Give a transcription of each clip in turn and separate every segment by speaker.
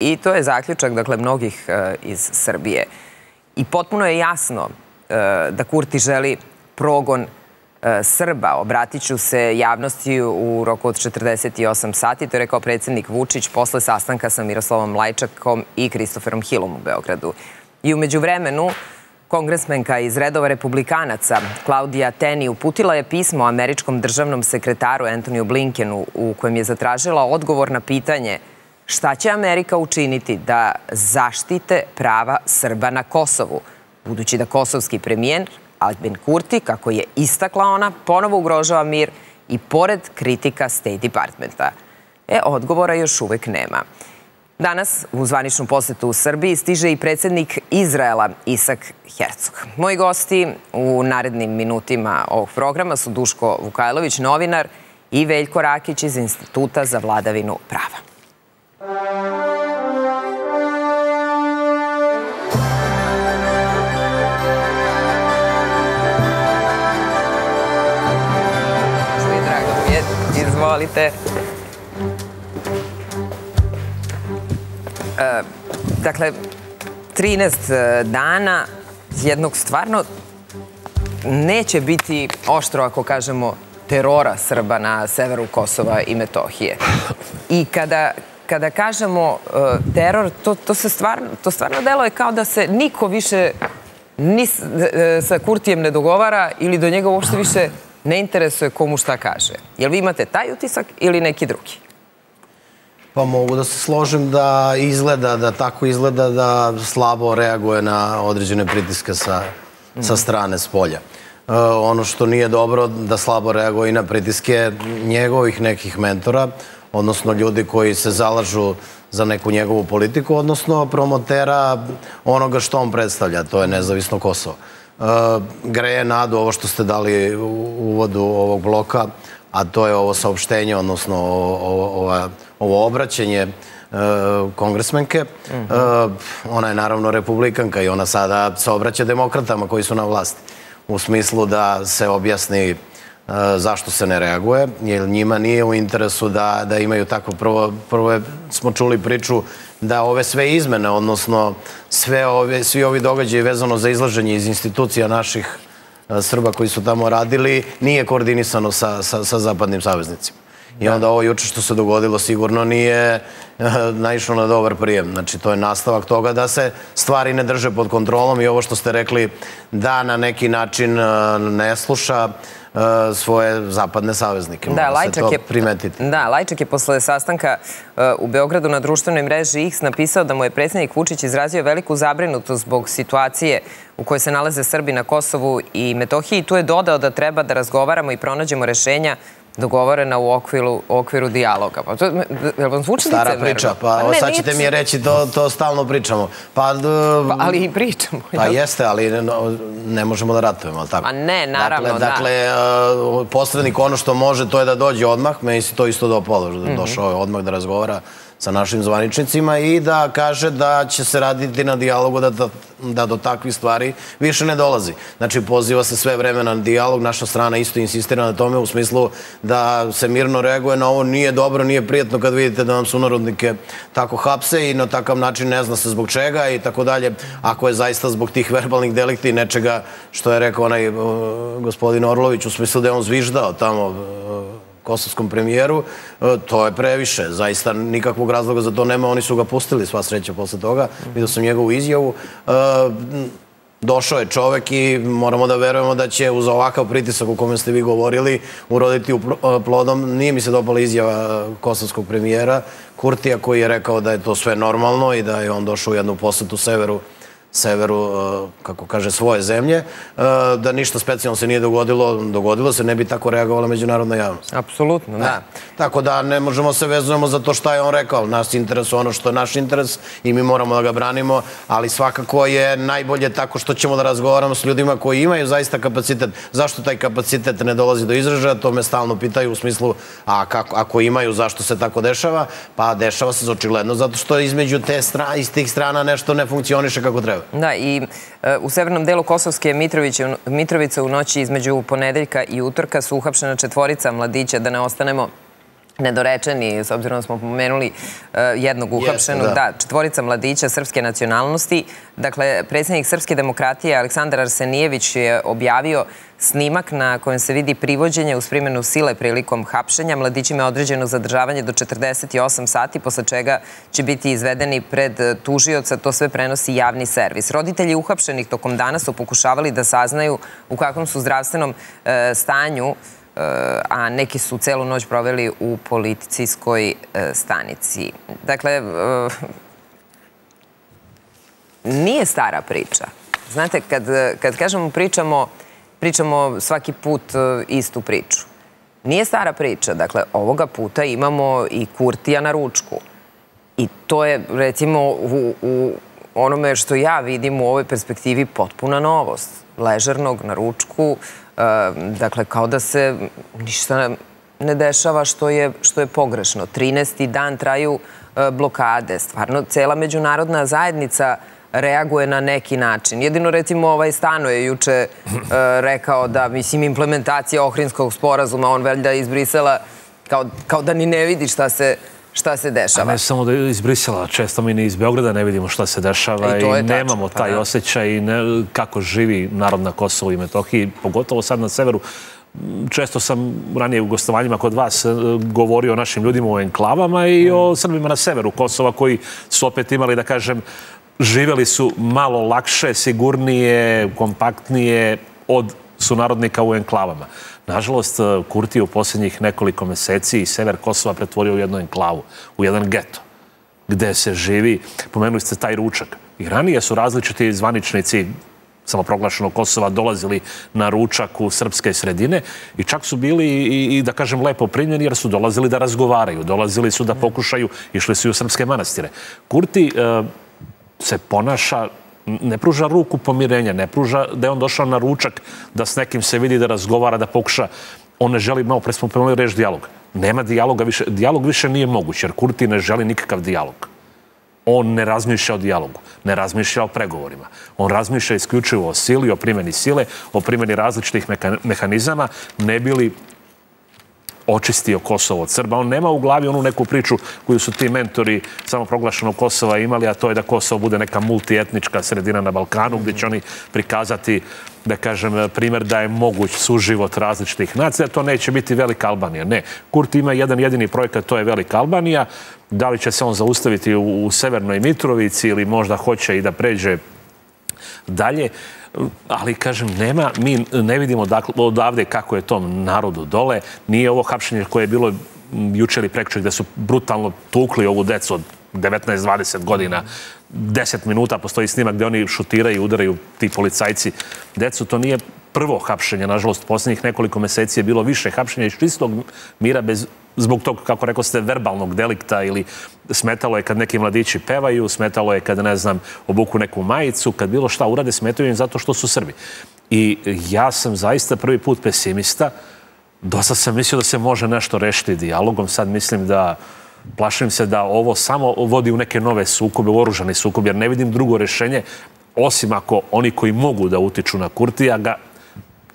Speaker 1: I to je zaključak, dakle, mnogih e, iz Srbije. I potpuno je jasno e, da Kurti želi progon e, Srba. Obratit ću se javnosti u roku od 48 sati. To je rekao predsednik Vučić posle sastanka sa Miroslavom Lajčakom i Kristoferom Hilom u Beogradu. I umeđu vremenu, Kongresmenka iz redova republikanaca Klaudija Teni uputila je pismo američkom državnom sekretaru Antoniju Blinkenu u kojem je zatražila odgovor na pitanje šta će Amerika učiniti da zaštite prava Srba na Kosovu, budući da kosovski premijer Albin Kurti, kako je istakla ona, ponovo ugrožava mir i pored kritika State Departmenta. E, odgovora još uvek nema. Danas u zvaničnu posetu u Srbiji stiže i predsednik Izraela Isak Herzog. Moji gosti u narednim minutima ovog programa su Duško Vukajlović, novinar, i Veljko Rakić iz Instituta za vladavinu prava. Izvolite. dakle, 13 dana jednog stvarno neće biti oštro, ako kažemo, terora Srba na severu Kosova i Metohije. I kada, kada kažemo uh, teror, to, to, se stvarno, to stvarno deluje kao da se niko više ni s, e, sa Kurtijem ne dogovara ili do njega uopšte više ne interesuje komu šta kaže. Jel vi imate taj utisak ili neki drugi?
Speaker 2: Pa mogu da se složim da izgleda, da tako izgleda da slabo reaguje na određene pritiske sa, sa strane s polja. E, ono što nije dobro da slabo reaguje i na pritiske njegovih nekih mentora, odnosno ljudi koji se zalažu za neku njegovu politiku, odnosno promotera onoga što on predstavlja, to je nezavisno Kosovo. E, greje nadu ovo što ste dali u uvodu ovog bloka, a to je ovo saopštenje, odnosno ovo, ovo, ovo obraćanje e, kongresmenke. Mm -hmm. ona je naravno republikanka i ona sada se obraća demokratama koji su na vlasti. U smislu da se objasni e, zašto se ne reaguje, jer njima nije u interesu da, da imaju tako. Prvo, prvo je, smo čuli priču da ove sve izmene, odnosno sve ove, svi ovi događaji vezano za izlaženje iz institucija naših Srba koji su tamo radili nije koordinisano sa, sa, sa zapadnim saveznicima. I onda ovo juče što se dogodilo sigurno nije naišlo na dobar prijem. Znači, to je nastavak toga da se stvari ne drže pod kontrolom i ovo što ste rekli da na neki način ne sluša svoje zapadne saveznike. Da, Lajčak je, primetiti.
Speaker 1: Da, Lajčak je posle sastanka u Beogradu na društvenoj mreži X napisao da mu je predsjednik Vučić izrazio veliku zabrinutost zbog situacije u kojoj se nalaze Srbi na Kosovu i Metohiji. Tu je dodao da treba da razgovaramo i pronađemo rešenja dogovorena u okviru, okviru dijaloga. Pa to, je vam zvuči
Speaker 2: Stara priča, pa, pa ne, sad ćete mi reći, to, to stalno pričamo. Pa,
Speaker 1: pa ali i pričamo.
Speaker 2: Pa jeste, ali ne, ne možemo da ratujemo, ali tako?
Speaker 1: Pa ne, naravno,
Speaker 2: dakle, da. Dakle, uh, posrednik ono što može, to je da dođe odmah, meni se to isto dopalo, da mhm. došao je odmah da razgovara sa našim zvaničnicima i da kaže da će se raditi na dijalogu da, da, da do takvih stvari više ne dolazi. Znači, poziva se sve vreme na dijalog, naša strana isto insistira na tome u smislu da se mirno reaguje na ovo. Nije dobro, nije prijetno kad vidite da nam sunarodnike tako hapse i na takav način ne zna se zbog čega i tako dalje. Ako je zaista zbog tih verbalnih delikti nečega što je rekao onaj uh, gospodin Orlović u smislu da je on zviždao tamo uh, kosovskom premijeru, e, to je previše. Zaista nikakvog razloga za to nema. Oni su ga pustili, sva sreća posle toga. Vidio sam njegovu izjavu. E, došao je čovek i moramo da verujemo da će uz ovakav pritisak u kome ste vi govorili uroditi e, plodom. Nije mi se dopala izjava kosovskog premijera Kurtija koji je rekao da je to sve normalno i da je on došao u jednu posetu severu severu, e, kako kaže, svoje zemlje, e, da ništa specijalno se nije dogodilo, dogodilo se, ne bi tako reagovala međunarodna javnost.
Speaker 1: Apsolutno, da.
Speaker 2: Tako da ne možemo se vezujemo za to šta je on rekao. Nas interesuje ono što je naš interes i mi moramo da ga branimo, ali svakako je najbolje tako što ćemo da razgovaramo s ljudima koji imaju zaista kapacitet. Zašto taj kapacitet ne dolazi do izražaja? To me stalno pitaju u smislu, a kako, ako imaju, zašto se tako dešava? Pa dešava se očigledno zato što između te strana, iz tih strana nešto ne funkcioniše kako treba.
Speaker 1: Da, i e, u severnom delu Kosovske Mitrovice u noći između ponedeljka i utorka su uhapšena četvorica mladića, da ne ostanemo nedorečeni, s obzirom da smo pomenuli uh, jednog uhapšenog,
Speaker 2: da.
Speaker 1: da, četvorica mladića srpske nacionalnosti. Dakle, predsjednik Srpske demokratije Aleksandar Arsenijević je objavio snimak na kojem se vidi privođenje uz primjenu sile prilikom hapšenja. Mladićima je određeno zadržavanje do 48 sati, posle čega će biti izvedeni pred tužioca. To sve prenosi javni servis. Roditelji uhapšenih tokom dana su pokušavali da saznaju u kakvom su zdravstvenom e, stanju a neki su celu noć proveli u policijskoj e, stanici. Dakle, e, nije stara priča. Znate, kad, kad kažemo pričamo, pričamo svaki put e, istu priču. Nije stara priča. Dakle, ovoga puta imamo i Kurtija na ručku. I to je, recimo, u, u onome što ja vidim u ovoj perspektivi potpuna novost. Ležernog na ručku, dakle, kao da se ništa ne dešava što je, što je pogrešno. 13. dan traju e, blokade. Stvarno, cela međunarodna zajednica reaguje na neki način. Jedino, recimo, ovaj Stano je juče e, rekao da, mislim, implementacija Ohrinskog sporazuma, on velja iz Brisela, kao, kao da ni ne vidi šta se, šta se dešava.
Speaker 3: A ne samo da je iz Brisela, često mi ni iz Beograda ne vidimo šta se dešava i, i nemamo tačno, taj pa, da. osjećaj ne, kako živi narod na Kosovu i Metohiji, pogotovo sad na severu. Često sam ranije u gostovanjima kod vas e, govorio o našim ljudima u enklavama i o mm. Srbima na severu Kosova koji su opet imali, da kažem, živeli su malo lakše, sigurnije, kompaktnije od sunarodnika u enklavama. Nažalost, e, Kurti u posljednjih nekoliko meseci i sever Kosova pretvorio u jednu enklavu, u jedan geto, gde se živi, pomenuli ste taj ručak. I ranije su različiti zvaničnici samoproglašenog Kosova dolazili na ručak u srpske sredine i čak su bili i, i da kažem lepo primljeni jer su dolazili da razgovaraju, dolazili su da pokušaju, išli su i u srpske manastire. Kurti e, se ponaša ne pruža ruku pomirenja, ne pruža da je on došao na ručak, da s nekim se vidi, da razgovara, da pokuša. On ne želi, malo pre smo pomenuli dijalog. Nema dijaloga više, dijalog više nije moguć, jer Kurti ne želi nikakav dijalog. On ne razmišlja o dijalogu, ne razmišlja o pregovorima. On razmišlja isključivo o sili, o primjeni sile, o primjeni različitih mehanizama, ne bili očistio Kosovo od Srba. On nema u glavi onu neku priču koju su ti mentori samoproglašenog Kosova imali, a to je da Kosovo bude neka multietnička sredina na Balkanu, gdje će oni prikazati da kažem, primjer da je moguć suživot različitih nacija, to neće biti Velika Albanija. Ne, Kurti ima jedan jedini projekat, to je Velika Albanija. Da li će se on zaustaviti u, u Severnoj Mitrovici ili možda hoće i da pređe dalje ali kažem, nema, mi ne vidimo dakle, odavde kako je tom narodu dole. Nije ovo hapšenje koje je bilo jučer i prekčer gde su brutalno tukli ovu decu od 19-20 godina. 10 minuta postoji snimak gde oni šutiraju i udaraju ti policajci. Decu, to nije prvo hapšenje, nažalost, posljednjih nekoliko meseci je bilo više hapšenja iz čistog mira bez zbog tog, kako rekao ste, verbalnog delikta ili smetalo je kad neki mladići pevaju, smetalo je kad, ne znam, obuku neku majicu, kad bilo šta urade, smetaju im zato što su Srbi. I ja sam zaista prvi put pesimista. Dosta sam mislio da se može nešto rešiti dijalogom. Sad mislim da plašim se da ovo samo vodi u neke nove sukobe, u oružani sukob, jer ne vidim drugo rešenje, osim ako oni koji mogu da utiču na Kurtija ga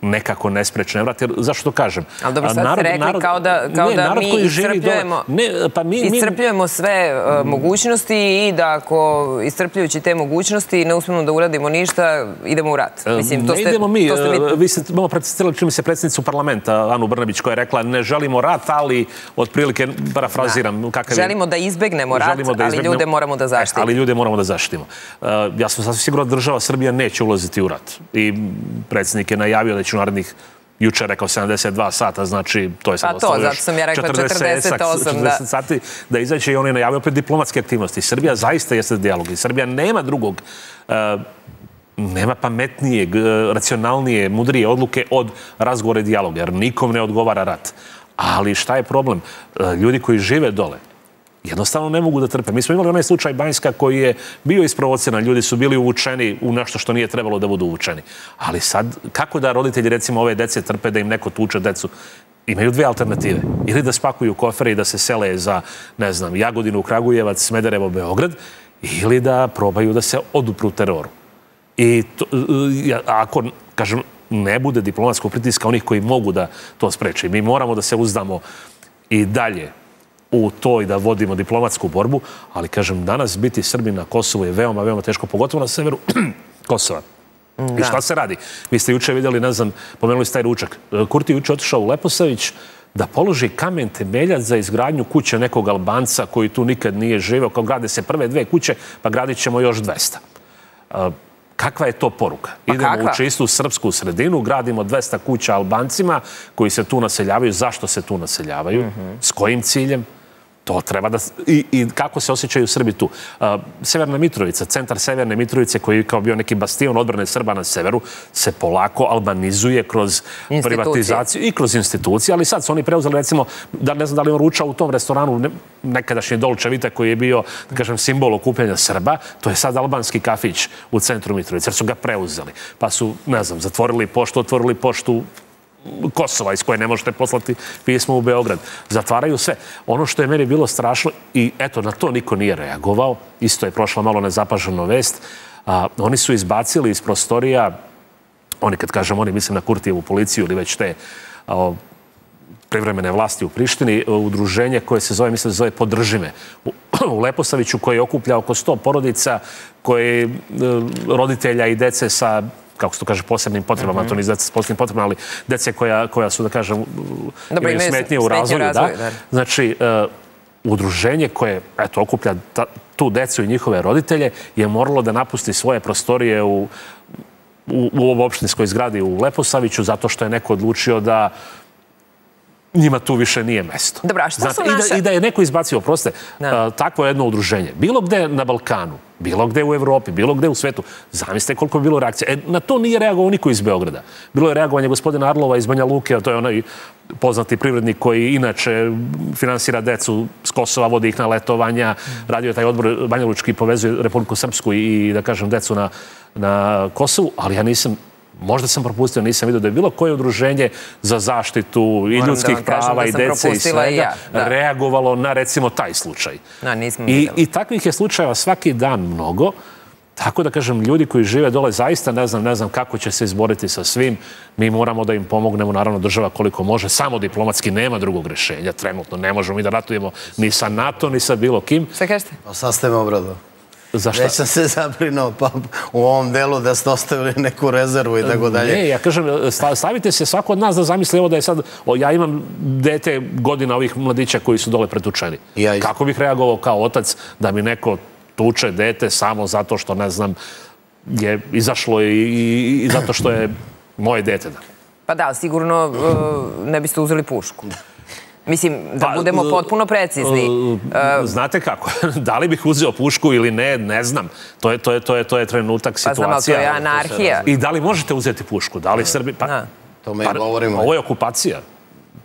Speaker 3: nekako nesprečne vrati. Zašto to kažem?
Speaker 1: Ali dobro, sad narod, ste rekli narod, kao da, kao ne, da mi iscrpljujemo, ne, pa mi, iscrpljujemo sve uh, mogućnosti i da ako iscrpljujući te mogućnosti ne uspemo da uradimo ništa, idemo u rat.
Speaker 3: E, Mislim, to ne ste, idemo mi. To ste vi... E, vi ste malo predstavili čini se predsjednicu parlamenta, Anu Brnabić, koja je rekla ne želimo rat, ali otprilike, parafraziram, da. kakav
Speaker 1: Želimo da izbegnemo rat, da izbegnemo, ali ljude moramo da zaštitimo.
Speaker 3: Ali ljude moramo da zaštitimo. Uh, ja sam sasvim sigurno da država Srbija neće ulaziti u rat. I predsjednik je najavio da će u narednih juče rekao 72 sata, znači to je sad
Speaker 1: Pa zato sam ja rekla 48,
Speaker 3: 40
Speaker 1: da.
Speaker 3: sati da izaće i on je najavio opet diplomatske aktivnosti. Srbija zaista jeste dijalog i Srbija nema drugog uh, nema pametnije, racionalnije, mudrije odluke od razgovora i dijaloga, jer nikom ne odgovara rat. Ali šta je problem? Uh, ljudi koji žive dole, jednostavno ne mogu da trpe. Mi smo imali onaj slučaj Banjska koji je bio isprovociran. Ljudi su bili uvučeni u nešto što nije trebalo da budu uvučeni. Ali sad, kako da roditelji, recimo, ove dece trpe da im neko tuče decu? Imaju dve alternative. Ili da spakuju kofere i da se sele za, ne znam, Jagodinu, Kragujevac, Smederevo, Beograd, ili da probaju da se odupru teroru. I to, ako, kažem, ne bude diplomatskog pritiska onih koji mogu da to spreče. Mi moramo da se uzdamo i dalje u to i da vodimo diplomatsku borbu, ali kažem, danas biti Srbin na Kosovu je veoma, veoma teško, pogotovo na severu Kosova. Da. I šta se radi? Vi ste juče vidjeli, ne znam, pomenuli ste taj ručak. Kurti juče otišao u Leposavić da položi kamen temeljac za izgradnju kuće nekog Albanca koji tu nikad nije živeo, kao grade se prve dve kuće, pa gradit ćemo još 200. Kakva je to poruka? Pa Idemo kakva? u čistu srpsku sredinu, gradimo 200 kuća Albancima koji se tu naseljavaju. Zašto se tu naseljavaju? Mm -hmm. S kojim ciljem? To treba da... I, i kako se osjećaju Srbi tu? Uh, Severna Mitrovica, centar Severne Mitrovice, koji je kao bio neki bastion odbrane Srba na severu, se polako albanizuje kroz privatizaciju i kroz institucije, ali sad su oni preuzeli, recimo, da ne znam da li on ručao u tom restoranu ne, nekadašnji Dolče Vita koji je bio, da kažem, simbol okupljanja Srba, to je sad albanski kafić u centru Mitrovice, jer su ga preuzeli. Pa su, ne znam, zatvorili poštu, otvorili poštu Kosova iz koje ne možete poslati pismo u Beograd. Zatvaraju sve. Ono što je meni bilo strašno i eto, na to niko nije reagovao. Isto je prošla malo nezapažena vest. A, oni su izbacili iz prostorija, oni kad kažem oni, mislim na Kurtijevu policiju ili već te a, privremene vlasti u Prištini, udruženje koje se zove, mislim da zove Podržime. U Leposaviću koje okuplja oko 100 porodica koje roditelja i dece sa kako se to kaže, posebnim potrebama, mm -hmm. to nisu s posebnim potrebama, ali dece koja, koja su, da kažem, Dobro, imaju smetnje u razvoju. razvoju da. da. Znači, uh, udruženje koje eto, okuplja ta, tu decu i njihove roditelje je moralo da napusti svoje prostorije u, u, u opštinskoj zgradi u Leposaviću zato što je neko odlučio da njima tu više nije mesto.
Speaker 1: Dobro, a šta su naše...
Speaker 3: I da, I da je neko izbacio, proste, da. uh, takvo jedno udruženje, bilo gde na Balkanu, bilo gde u Evropi, bilo gde u svetu, zamislite koliko je bilo reakcija. E, na to nije reagovao niko iz Beograda. Bilo je reagovanje gospodina Arlova iz Banja Luke, to je onaj poznati privrednik koji inače finansira decu s Kosova, vodi ih na letovanja, radio je taj odbor Banja Lučki, povezuje Republiku Srpsku i, da kažem, decu na, na Kosovu, ali ja nisam možda sam propustio, nisam vidio da je bilo koje udruženje za zaštitu i ljudskih da prava da i dece i svega i ja, da. reagovalo na recimo taj slučaj.
Speaker 1: Da, nismo
Speaker 3: I, I takvih je slučajeva svaki dan mnogo. Tako da kažem, ljudi koji žive dole zaista ne znam, ne znam kako će se izboriti sa svim. Mi moramo da im pomognemo, naravno država koliko može. Samo diplomatski nema drugog rešenja. Trenutno ne možemo mi da ratujemo ni sa NATO, ni sa bilo kim.
Speaker 1: Šta kažete?
Speaker 2: Pa sad obradili.
Speaker 3: Zašto?
Speaker 2: Već sam se zabrinuo pa, u ovom delu da ste ostavili neku rezervu i tako dalje.
Speaker 3: Ne, ja kažem, stavite se svako od nas da zamisli evo da je sad, o, ja imam dete godina ovih mladića koji su dole pretučeni. Ja Kako bih reagovao kao otac da mi neko tuče dete samo zato što, ne znam, je izašlo i, i, i zato što je moje dete.
Speaker 1: Pa da, sigurno uh, ne biste uzeli pušku. Mislim, da pa, budemo potpuno precizni. Uh,
Speaker 3: znate kako, da li bih uzeo pušku ili ne, ne znam. To je, to je, to je, to je trenutak, situacija. Pa
Speaker 1: znam, to je anarhija.
Speaker 3: I da li možete uzeti pušku? Da li Srbi... Pa,
Speaker 2: da. To mi pa, govorimo.
Speaker 3: Ovo je okupacija.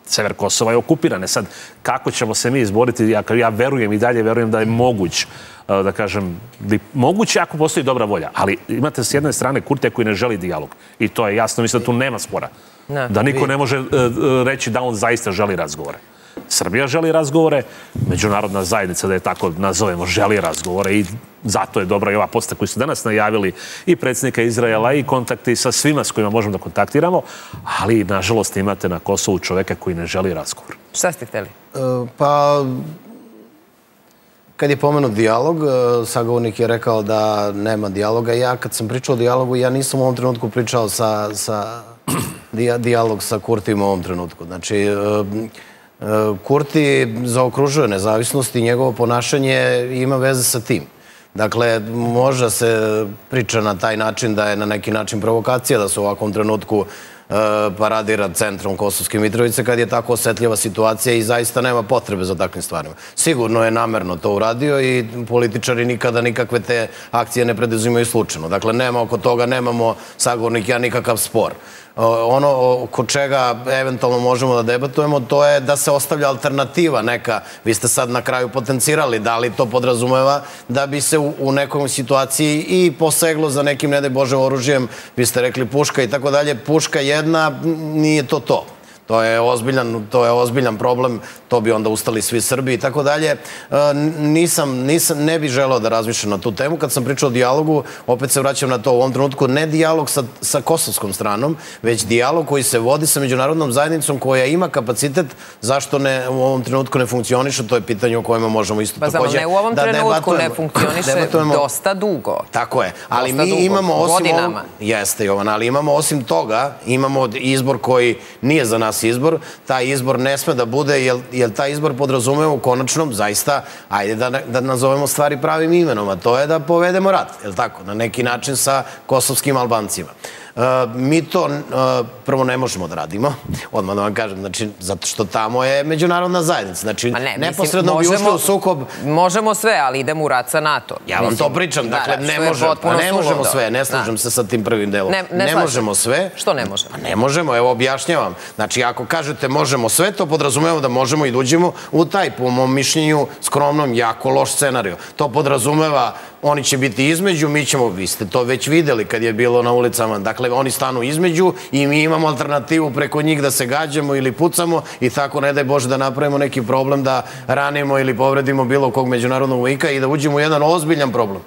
Speaker 3: Sever Kosova je okupirane. Sad, kako ćemo se mi izboriti? Ja, ja verujem i dalje verujem da je moguć da kažem, moguće ako postoji dobra volja. Ali imate s jedne strane Kurtija koji ne želi dijalog. I to je jasno. Mislim da tu nema spora. Ne, da niko vi... ne može uh, reći da on zaista želi razgovore. Srbija želi razgovore, međunarodna zajednica, da je tako nazovemo, želi razgovore i zato je dobra i ova posta koju su danas najavili i predsjednika Izraela i kontakti sa svima s kojima možemo da kontaktiramo, ali nažalost imate na Kosovu čoveka koji ne želi razgovor.
Speaker 1: Šta ste hteli?
Speaker 2: Uh, pa, kad je pomenut dijalog, sagovornik je rekao da nema dijaloga. Ja kad sam pričao o dijalogu, ja nisam u ovom trenutku pričao sa, sa dijalog sa Kurtim u ovom trenutku. Znači, e, e, Kurti zaokružuje nezavisnost i njegovo ponašanje ima veze sa tim. Dakle, može se priča na taj način da je na neki način provokacija, da se u ovakvom trenutku e, paradira centrom Kosovske Mitrovice kad je tako osetljiva situacija i zaista nema potrebe za takvim stvarima. Sigurno je namerno to uradio i političari nikada nikakve te akcije ne preduzimaju slučajno. Dakle, nema oko toga, nemamo sagornik ja nikakav spor ono oko čega eventualno možemo da debatujemo, to je da se ostavlja alternativa neka. Vi ste sad na kraju potencirali da li to podrazumeva da bi se u, u nekom situaciji i poseglo za nekim, ne daj Bože, oružjem, vi ste rekli puška i tako dalje. Puška jedna nije to to. To je ozbiljan, to je ozbiljan problem, to bi onda ustali svi Srbi i tako dalje. E, nisam, nisam, ne bih želeo da razmišljam na tu temu. Kad sam pričao o dijalogu, opet se vraćam na to u ovom trenutku, ne dijalog sa, sa kosovskom stranom, već dijalog koji se vodi sa međunarodnom zajednicom koja ima kapacitet, zašto ne u ovom trenutku ne funkcioniše, to je pitanje o kojima možemo isto
Speaker 1: pa
Speaker 2: takođe
Speaker 1: ne u ovom da trenutku ne funkcioniše dosta dugo.
Speaker 2: Tako je, ali dosta mi dugo. imamo osim Godinama. Ovog, jeste Jovan, ali imamo osim toga, imamo izbor koji nije za nas izbor, taj izbor ne sme da bude, jer, jer taj izbor podrazumeva u konačnom, zaista, ajde da, da nazovemo stvari pravim imenom, a to je da povedemo rat, je tako, na neki način sa kosovskim Albancima. Uh, mi to uh, prvo ne možemo da radimo, odmah da vam kažem, znači, zato što tamo je međunarodna zajednica. Znači, ne, neposredno mislim, možemo, bi ušli u sukob...
Speaker 1: Možemo sve, ali idemo u rat sa NATO.
Speaker 2: Ja vam
Speaker 1: mislim,
Speaker 2: to pričam, da, dakle, da, ne, možemo, pa ne možemo sve, ne slažem da. se sa tim prvim delom. Ne, ne, ne možemo sve.
Speaker 1: Što ne možemo?
Speaker 2: Pa ne možemo, evo objašnjavam. Znači, ako kažete možemo sve, to podrazumeva da možemo i da uđemo u taj, po mom mišljenju, skromnom, jako loš scenariju. To podrazumeva oni će biti između, mi ćemo, vi ste to već videli kad je bilo na ulicama, dakle oni stanu između i mi imamo alternativu preko njih da se gađamo ili pucamo i tako ne daj Bože da napravimo neki problem da ranimo ili povredimo bilo kog međunarodnog vojnika i da uđemo u jedan ozbiljan problem.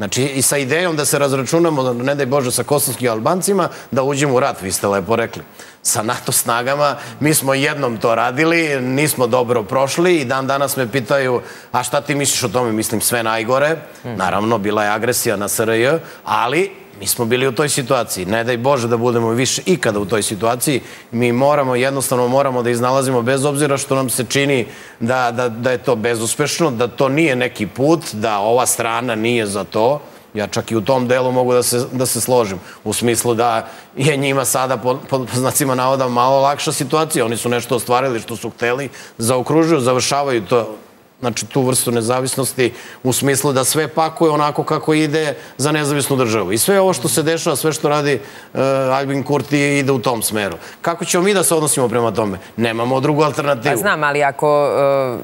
Speaker 2: Znači, i sa idejom da se razračunamo, ne daj Bože, sa kosovskim Albancima, da uđemo u rat, vi ste lepo rekli. Sa NATO snagama, mi smo jednom to radili, nismo dobro prošli i dan danas me pitaju, a šta ti misliš o tome? Mislim, sve najgore. Naravno, bila je agresija na SRJ, ali Mi smo bili u toj situaciji. Ne daj Bože da budemo više ikada u toj situaciji. Mi moramo, jednostavno moramo da iznalazimo bez obzira što nam se čini da, da, da je to bezuspešno, da to nije neki put, da ova strana nije za to. Ja čak i u tom delu mogu da se, da se složim. U smislu da je njima sada, po, po znacima navoda, malo lakša situacija. Oni su nešto ostvarili što su hteli, zaokružuju, završavaju to znači tu vrstu nezavisnosti u smislu da sve pakuje onako kako ide za nezavisnu državu. I sve ovo što se dešava, sve što radi uh, Albin Kurti ide u tom smeru. Kako ćemo mi da se odnosimo prema tome? Nemamo drugu alternativu.
Speaker 1: Pa znam, ali ako,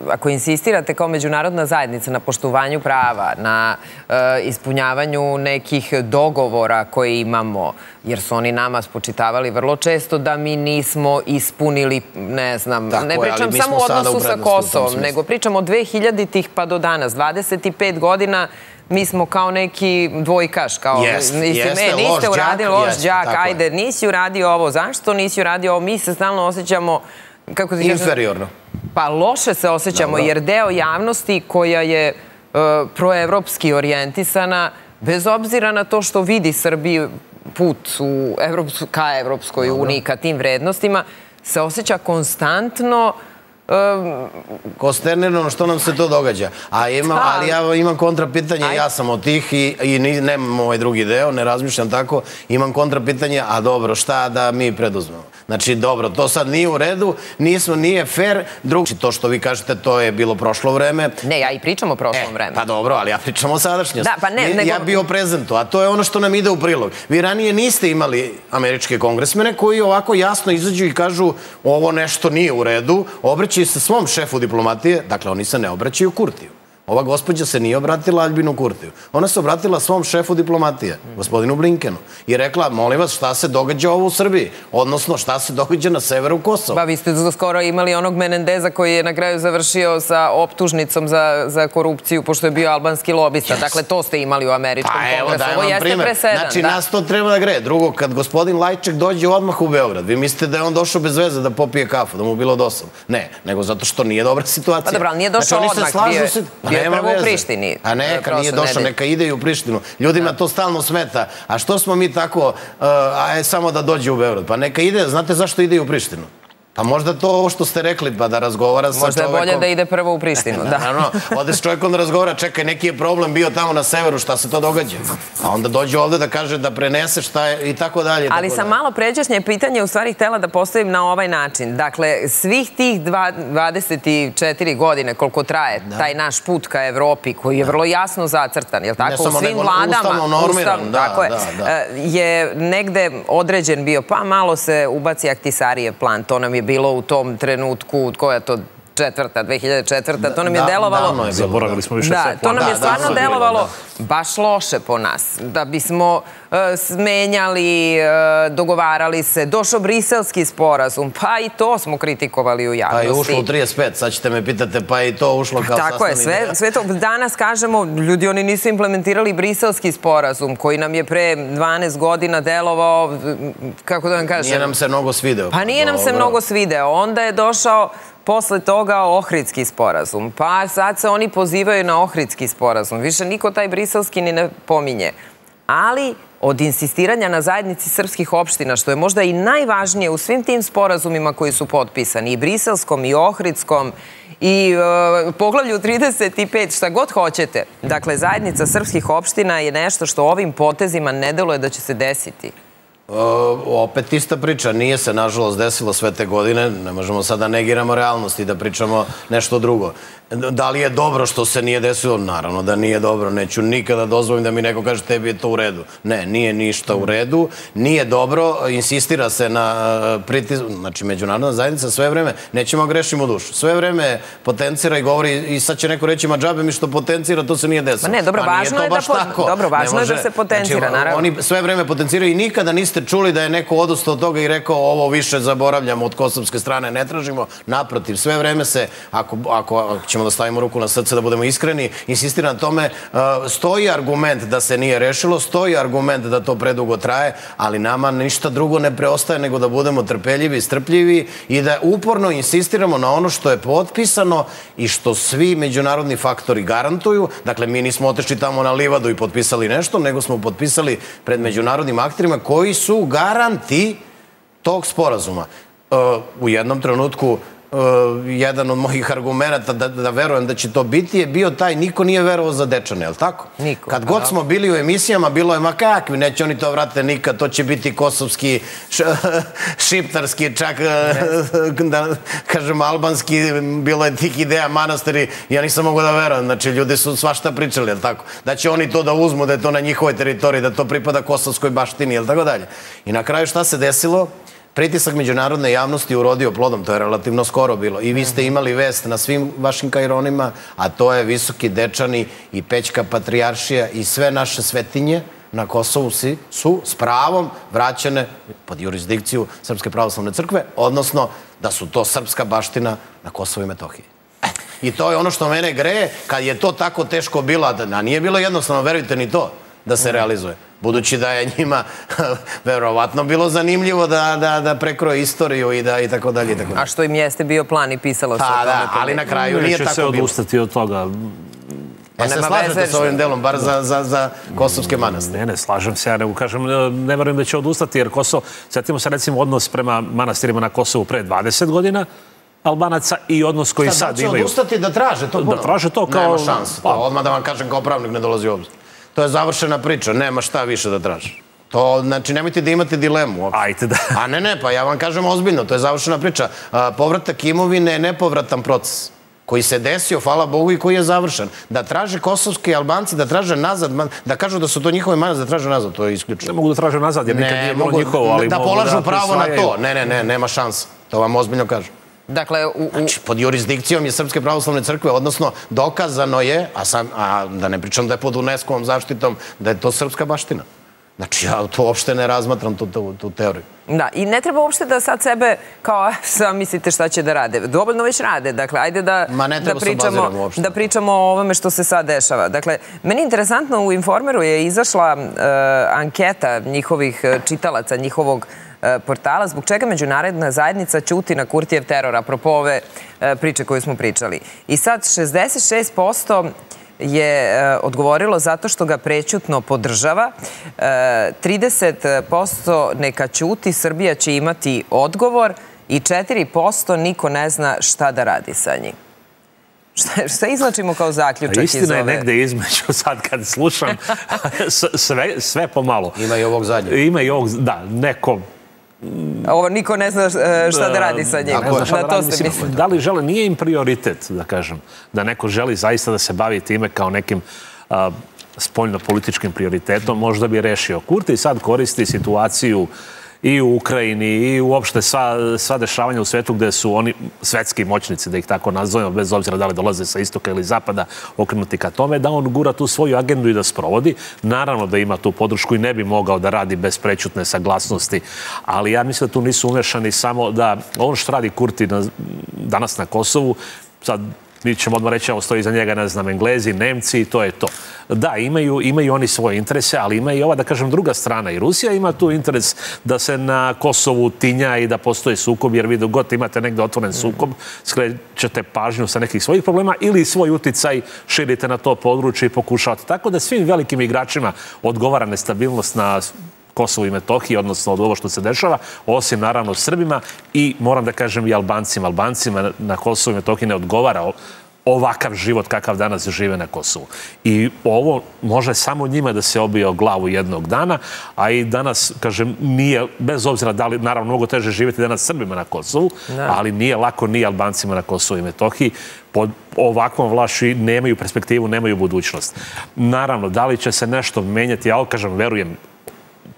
Speaker 1: uh, ako insistirate kao međunarodna zajednica na poštovanju prava, na uh, ispunjavanju nekih dogovora koje imamo, jer su oni nama spočitavali vrlo često da mi nismo ispunili, ne znam, Tako ne pričam je, samo u odnosu sa Kosovom, nego pričam o 2000-ih pa do danas, 25 godina mi smo kao neki dvojkaš, kao
Speaker 2: jest, nisi, jeste,
Speaker 1: me, niste uradili loš jest, džak, ajde, je. nisi uradio ovo, zašto nisi uradio ovo, mi se stalno osjećamo
Speaker 2: kako ti Inferiorno.
Speaker 1: Pa loše se osjećamo, Dobro. jer deo javnosti koja je uh, proevropski orijentisana, bez obzira na to što vidi Srbiju put u Evrops ka Evropskoj Dobro. uniji, ka tim vrednostima, se osjeća konstantno
Speaker 2: Um, što nam se to događa. A imam, ali ja imam kontra pitanje, ja sam od tih i, i nemam ovaj drugi deo, ne razmišljam tako, imam kontra pitanje, a dobro, šta da mi preduzmemo? Znači, dobro, to sad nije u redu, nismo, nije fair. Drugo, znači, to što vi kažete, to je bilo prošlo vreme.
Speaker 1: Ne, ja i pričam o prošlom
Speaker 2: e,
Speaker 1: vremenu.
Speaker 2: Pa dobro, ali ja pričam o sadašnjosti.
Speaker 1: Da, pa ne, nego...
Speaker 2: Ja bio prezentu, a to je ono što nam ide u prilog. Vi ranije niste imali američke kongresmene koji ovako jasno izađu i kažu ovo nešto nije u redu, obraćaju se svom šefu diplomatije, dakle oni se ne obraćaju Kurtiju. Ova gospođa se nije obratila Albinu Kurtiju. Ona se obratila svom šefu diplomatije, gospodinu Blinkenu, i rekla, molim vas, šta se događa ovo u Srbiji? Odnosno, šta se događa na severu Kosova?
Speaker 1: Ba, vi ste skoro imali onog Menendeza koji je na kraju završio sa optužnicom za, za korupciju, pošto je bio albanski lobista. Yes. Dakle, to ste imali u američkom pa, kongresu. Ovo jeste primer. presedan.
Speaker 2: Znači,
Speaker 1: da?
Speaker 2: nas to treba da gre. Drugo, kad gospodin Lajček dođe odmah u Beograd, vi mislite da je on došao bez veze da popije kafu, da mu bilo dosadno? Ne, nego zato što nije dobra situacija. Pa
Speaker 1: dobro, ali nije došao znači, odmah. Bio, se, pa bio je prvo u Prištini.
Speaker 2: A neka, nije došao, neka ide i u Prištinu. Ljudima da. to stalno smeta. A što smo mi tako, uh, aj samo da dođe u Beograd? Pa neka ide, znate zašto ide i u Prištinu? Pa možda to ovo što ste rekli, pa da razgovara sa
Speaker 1: čovekom...
Speaker 2: Možda
Speaker 1: je bolje da ide prvo u Prištinu, da.
Speaker 2: Naravno, ode s čovjekom da razgovara, čekaj, neki je problem bio tamo na severu, šta se to događa? A onda dođe ovde da kaže da prenese šta je i tako dalje.
Speaker 1: Ali
Speaker 2: sam
Speaker 1: malo pređašnje pitanje u stvari htela da postavim na ovaj način. Dakle, svih tih 24 godine koliko traje da. taj naš put ka Evropi, koji je vrlo jasno zacrtan, je li tako?
Speaker 2: Ne
Speaker 1: u svim
Speaker 2: vladama, ustavno normiran,
Speaker 1: ustav, da, tako je, da, da. E, je negde određen bio, pa malo se ubaci aktisarije plan. To nam je bilo u tom trenutku, koja to četvrta, 2004. To nam je da, delovalo...
Speaker 3: Da, Zaboravili smo više
Speaker 1: da, To nam je stvarno da, delovalo baš loše po nas. Da bismo uh, smenjali, uh, dogovarali se. Došao briselski sporazum, pa i to smo kritikovali u javnosti.
Speaker 2: Pa je ušlo u 35, sad ćete me pitate, pa i to ušlo kao
Speaker 1: Tako je, sve, sve to. Danas kažemo, ljudi oni nisu implementirali briselski sporazum koji nam je pre 12 godina delovao, kako da vam kažem...
Speaker 2: Nije nam se mnogo svideo.
Speaker 1: Pa nije nam se mnogo svideo. Onda je došao posle toga Ohridski sporazum. Pa sad se oni pozivaju na Ohridski sporazum. Više niko taj briselski ni ne pominje. Ali od insistiranja na zajednici srpskih opština, što je možda i najvažnije u svim tim sporazumima koji su potpisani, i briselskom, i ohridskom, i e, poglavlju 35, šta god hoćete. Dakle, zajednica srpskih opština je nešto što ovim potezima ne deluje da će se desiti.
Speaker 2: Uh, opet ista priča. Nije se, nažalost, desilo sve te godine. Ne možemo sada da negiramo realnost i da pričamo nešto drugo. Da li je dobro što se nije desilo? Naravno da nije dobro. Neću nikada dozvolim da mi neko kaže tebi je to u redu. Ne, nije ništa u redu. Nije dobro. Insistira se na uh, pritis... Znači, međunarodna zajednica sve vreme, nećemo grešimo u dušu. Sve vreme potencira i govori i sad će neko reći, ma džabe mi što potencira, to se nije desilo.
Speaker 1: Ma ne, dobro,
Speaker 2: pa
Speaker 1: važno je da, po... dobro, važno je da se potencira, znači, naravno.
Speaker 2: Oni sve vreme potenciraju i nikada niste čuli da je neko odustao od toga i rekao ovo više zaboravljamo od kosovske strane, ne tražimo. Naprotiv, sve vreme se, ako, ako, ako ćemo da stavimo ruku na srce, da budemo iskreni, insistira na tome, uh, stoji argument da se nije rešilo, stoji argument da to predugo traje, ali nama ništa drugo ne preostaje nego da budemo trpeljivi, strpljivi i da uporno insistiramo na ono što je potpisano i što svi međunarodni faktori garantuju. Dakle, mi nismo otešli tamo na livadu i potpisali nešto, nego smo potpisali pred međunarodnim akterima koji su garanti tog sporazuma. Uh, u jednom trenutku jedan od mojih argumenta da, da verujem da će to biti je bio taj niko nije verovao za dečane, je li tako?
Speaker 1: Niko.
Speaker 2: Kad god smo bili u emisijama, bilo je ma kakvi, neće oni to vrate nikad, to će biti kosovski, š, šiptarski, čak da kažem albanski, bilo je tih ideja manastiri, ja nisam mogu da verujem, znači ljudi su svašta pričali, je li tako? Da će oni to da uzmu, da je to na njihovoj teritoriji, da to pripada kosovskoj baštini, je li tako dalje? I na kraju šta se desilo? Pritisak međunarodne javnosti urodio plodom, to je relativno skoro bilo. I vi ste imali vest na svim vašim kajronima, a to je Visoki Dečani i Pećka Patrijaršija i sve naše svetinje na Kosovu si, su s pravom vraćene pod jurisdikciju Srpske pravoslavne crkve, odnosno da su to srpska baština na Kosovu i Metohiji. I to je ono što mene greje, kad je to tako teško bilo, a nije bilo jednostavno, verujte ni to, da se realizuje. Budući da je njima verovatno bilo zanimljivo da, da, da prekroje istoriju i da i tako dalje i tako dalje.
Speaker 1: A što im jeste bio plan i pisalo se
Speaker 2: pa, o tome. Da, ali na kraju nije tako
Speaker 3: bilo. Neće se odustati od toga.
Speaker 2: Pa se slažete sa ovim delom, bar za, za, za kosovske manastire?
Speaker 3: Ne, ne, slažem se, ja ne kažem, ne verujem da će odustati, jer Kosovo, sjetimo se recimo odnos prema manastirima na Kosovu pre 20 godina, Albanaca i odnos koji Šta, sad imaju. Šta, da će
Speaker 2: odustati da traže to ponovno?
Speaker 3: Da traže to kao...
Speaker 2: Nema šanse, pa, odmah da vam kažem kao pravnik ne dolazi u obzir. To je završena priča, nema šta više da tražiš. To, znači, nemojte da imate dilemu. Uopšte.
Speaker 3: Ajte da.
Speaker 2: A ne, ne, pa ja vam kažem ozbiljno, to je završena priča. A, povratak imovine je nepovratan proces koji se desio, hvala Bogu, i koji je završen. Da traže kosovski Albanci, da traže nazad, da kažu da su to njihove manac, da traže nazad, to je isključeno.
Speaker 3: Ne mogu da traže nazad, jer nikad nije bilo njihovo, ali
Speaker 2: da polažu da pravo na to. Ne, ne, ne, nema šanse. To vam ozbiljno kažem.
Speaker 1: Dakle, u, u...
Speaker 2: Znači, pod jurisdikcijom je Srpske pravoslavne crkve, odnosno dokazano je, a, sam, a da ne pričam da je pod UNESCO-om zaštitom, da je to srpska baština. Znači, ja to uopšte ne razmatram tu, tu, tu teoriju.
Speaker 1: Da, i ne treba uopšte da sad sebe kao sam mislite šta će da rade. Dovoljno već rade. Dakle, ajde da,
Speaker 2: Ma ne
Speaker 1: da, pričamo, da pričamo o ovome što se sad dešava. Dakle, meni interesantno u Informeru je izašla uh, anketa njihovih čitalaca, njihovog E, portala zbog čega međunarodna zajednica ćuti na Kurtijev teror, apropo ove e, priče koju smo pričali. I sad 66% je e, odgovorilo zato što ga prećutno podržava. 30% neka ćuti, Srbija će imati odgovor i 4% niko ne zna šta da radi sa njim. Šta, šta izlačimo kao zaključak
Speaker 3: iz ove? Istina je negde između sad kad slušam sve, sve pomalo.
Speaker 2: Ima i ovog zadnjeg.
Speaker 3: Ima i ovog, da, neko
Speaker 1: ovo niko ne zna e, šta da radi sa njim.
Speaker 3: Na da to ste. Da li žele, nije im prioritet, da kažem, da neko želi zaista da se bavi time kao nekim spoljno-političkim prioritetom, možda bi rešio. Kurti sad koristi situaciju i u Ukrajini i uopšte sva, sva dešavanja u svetu gde su oni svetski moćnici, da ih tako nazovemo, bez obzira da li dolaze sa istoka ili zapada, okrenuti ka tome, da on gura tu svoju agendu i da sprovodi. Naravno da ima tu podršku i ne bi mogao da radi bez prećutne saglasnosti, ali ja mislim da tu nisu umešani samo da on što radi Kurti na, danas na Kosovu, sad mi ćemo odmah reći, ovo stoji za njega, ne znam, Englezi, Nemci i to je to. Da, imaju, imaju oni svoje interese, ali ima i ova, da kažem, druga strana. I Rusija ima tu interes da se na Kosovu tinja i da postoji sukob, jer vi god imate negde otvoren sukob, skrećete pažnju sa nekih svojih problema ili svoj uticaj širite na to područje i pokušavate. Tako da svim velikim igračima odgovara nestabilnost na Kosovo i Metohiji, odnosno od ovo što se dešava, osim naravno Srbima i moram da kažem i Albancima. Albancima na Kosovo i Metohiji ne odgovara ovakav život kakav danas žive na Kosovu. I ovo može samo njima da se obije o glavu jednog dana, a i danas, kažem, nije, bez obzira da li, naravno, mnogo teže živjeti danas Srbima na Kosovu, ali nije lako ni Albancima na Kosovu i Metohiji. Pod ovakvom vlaši nemaju perspektivu, nemaju budućnost. Naravno, da li će se nešto menjati, ja kažem, verujem,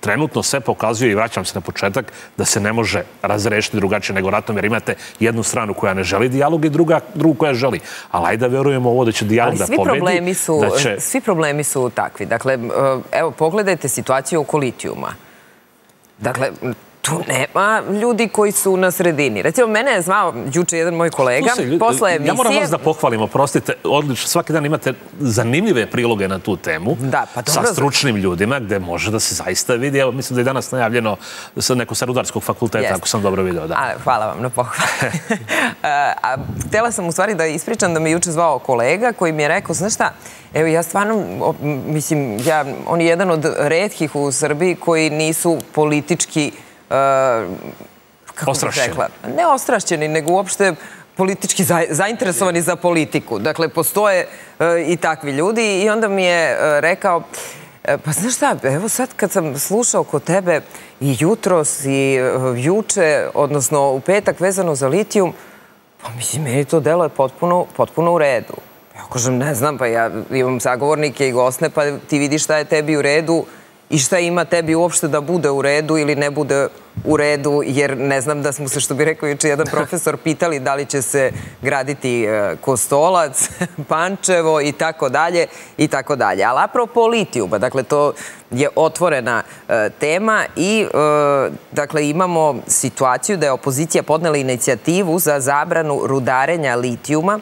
Speaker 3: trenutno sve pokazuje i vraćam se na početak da se ne može razrešiti drugačije nego ratom jer imate jednu stranu koja ne želi dijalog i druga, drugu koja želi. Ali ajde da verujemo ovo da će dijalog da pobedi.
Speaker 1: Problemi su, da će... Svi problemi su takvi. Dakle, evo, pogledajte situaciju oko litijuma. Dakle, tu nema ljudi koji su na sredini. Recimo, mene je zvao juče jedan moj kolega Slušaj, posle emisije...
Speaker 3: Ja moram vas da pohvalim, oprostite, odlično, svaki dan imate zanimljive priloge na tu temu
Speaker 1: da, pa
Speaker 3: dobro. sa stručnim ljudima gde može da se zaista vidi. Evo, mislim da je danas najavljeno sa neko sa rudarskog fakulteta, ako sam dobro video. Da.
Speaker 1: A, hvala vam na pohvali. a, htela sam u stvari da ispričam da me juče zvao kolega koji mi je rekao, znaš šta, Evo, ja stvarno, mislim, ja, on je jedan od redkih u Srbiji koji nisu politički
Speaker 3: kako bih rekla,
Speaker 1: ne ostrašćeni, nego uopšte politički zainteresovani za politiku. Dakle, postoje e, i takvi ljudi i onda mi je e, rekao, e, pa znaš šta, evo sad kad sam slušao kod tebe i jutros i juče, odnosno u petak vezano za litijum, pa mislim, meni to delo je potpuno, potpuno u redu. Ja kažem, ne znam, pa ja imam sagovornike i gosne, pa ti vidiš šta je tebi u redu, i šta ima tebi uopšte da bude u redu ili ne bude u redu, jer ne znam da smo se, što bi rekao juče jedan profesor, pitali da li će se graditi e, Kostolac, Pančevo i tako dalje i tako dalje. Ali apropo litijuma, dakle to je otvorena e, tema i e, dakle imamo situaciju da je opozicija podnela inicijativu za zabranu rudarenja litijuma.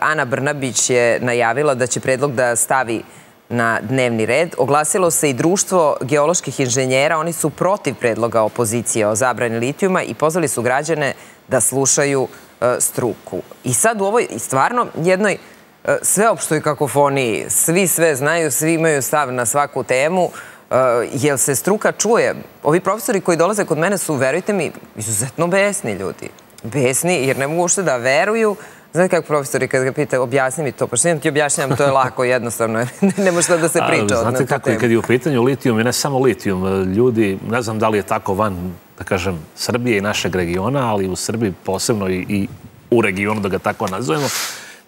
Speaker 1: Ana Brnabić je najavila da će predlog da stavi na dnevni red. Oglasilo se i društvo geoloških inženjera. Oni su protiv predloga opozicije o zabrani litijuma i pozvali su građane da slušaju e, struku. I sad u ovoj stvarno jednoj e, sveopštoj kakofoniji, svi sve znaju, svi imaju stav na svaku temu, e, jel se struka čuje? Ovi profesori koji dolaze kod mene su, verujte mi, izuzetno besni ljudi. Besni, jer ne mogu ušte da veruju Znate kako profesori kad ga pita, objasni mi to, pošto ja ti objašnjam, to je lako, jednostavno, ne može da se priča.
Speaker 3: Znate kako je kad je u pitanju litijum i ne samo litijum, ljudi, ne znam da li je tako van, da kažem, Srbije i našeg regiona, ali u Srbiji posebno i, i u regionu, da ga tako nazovemo,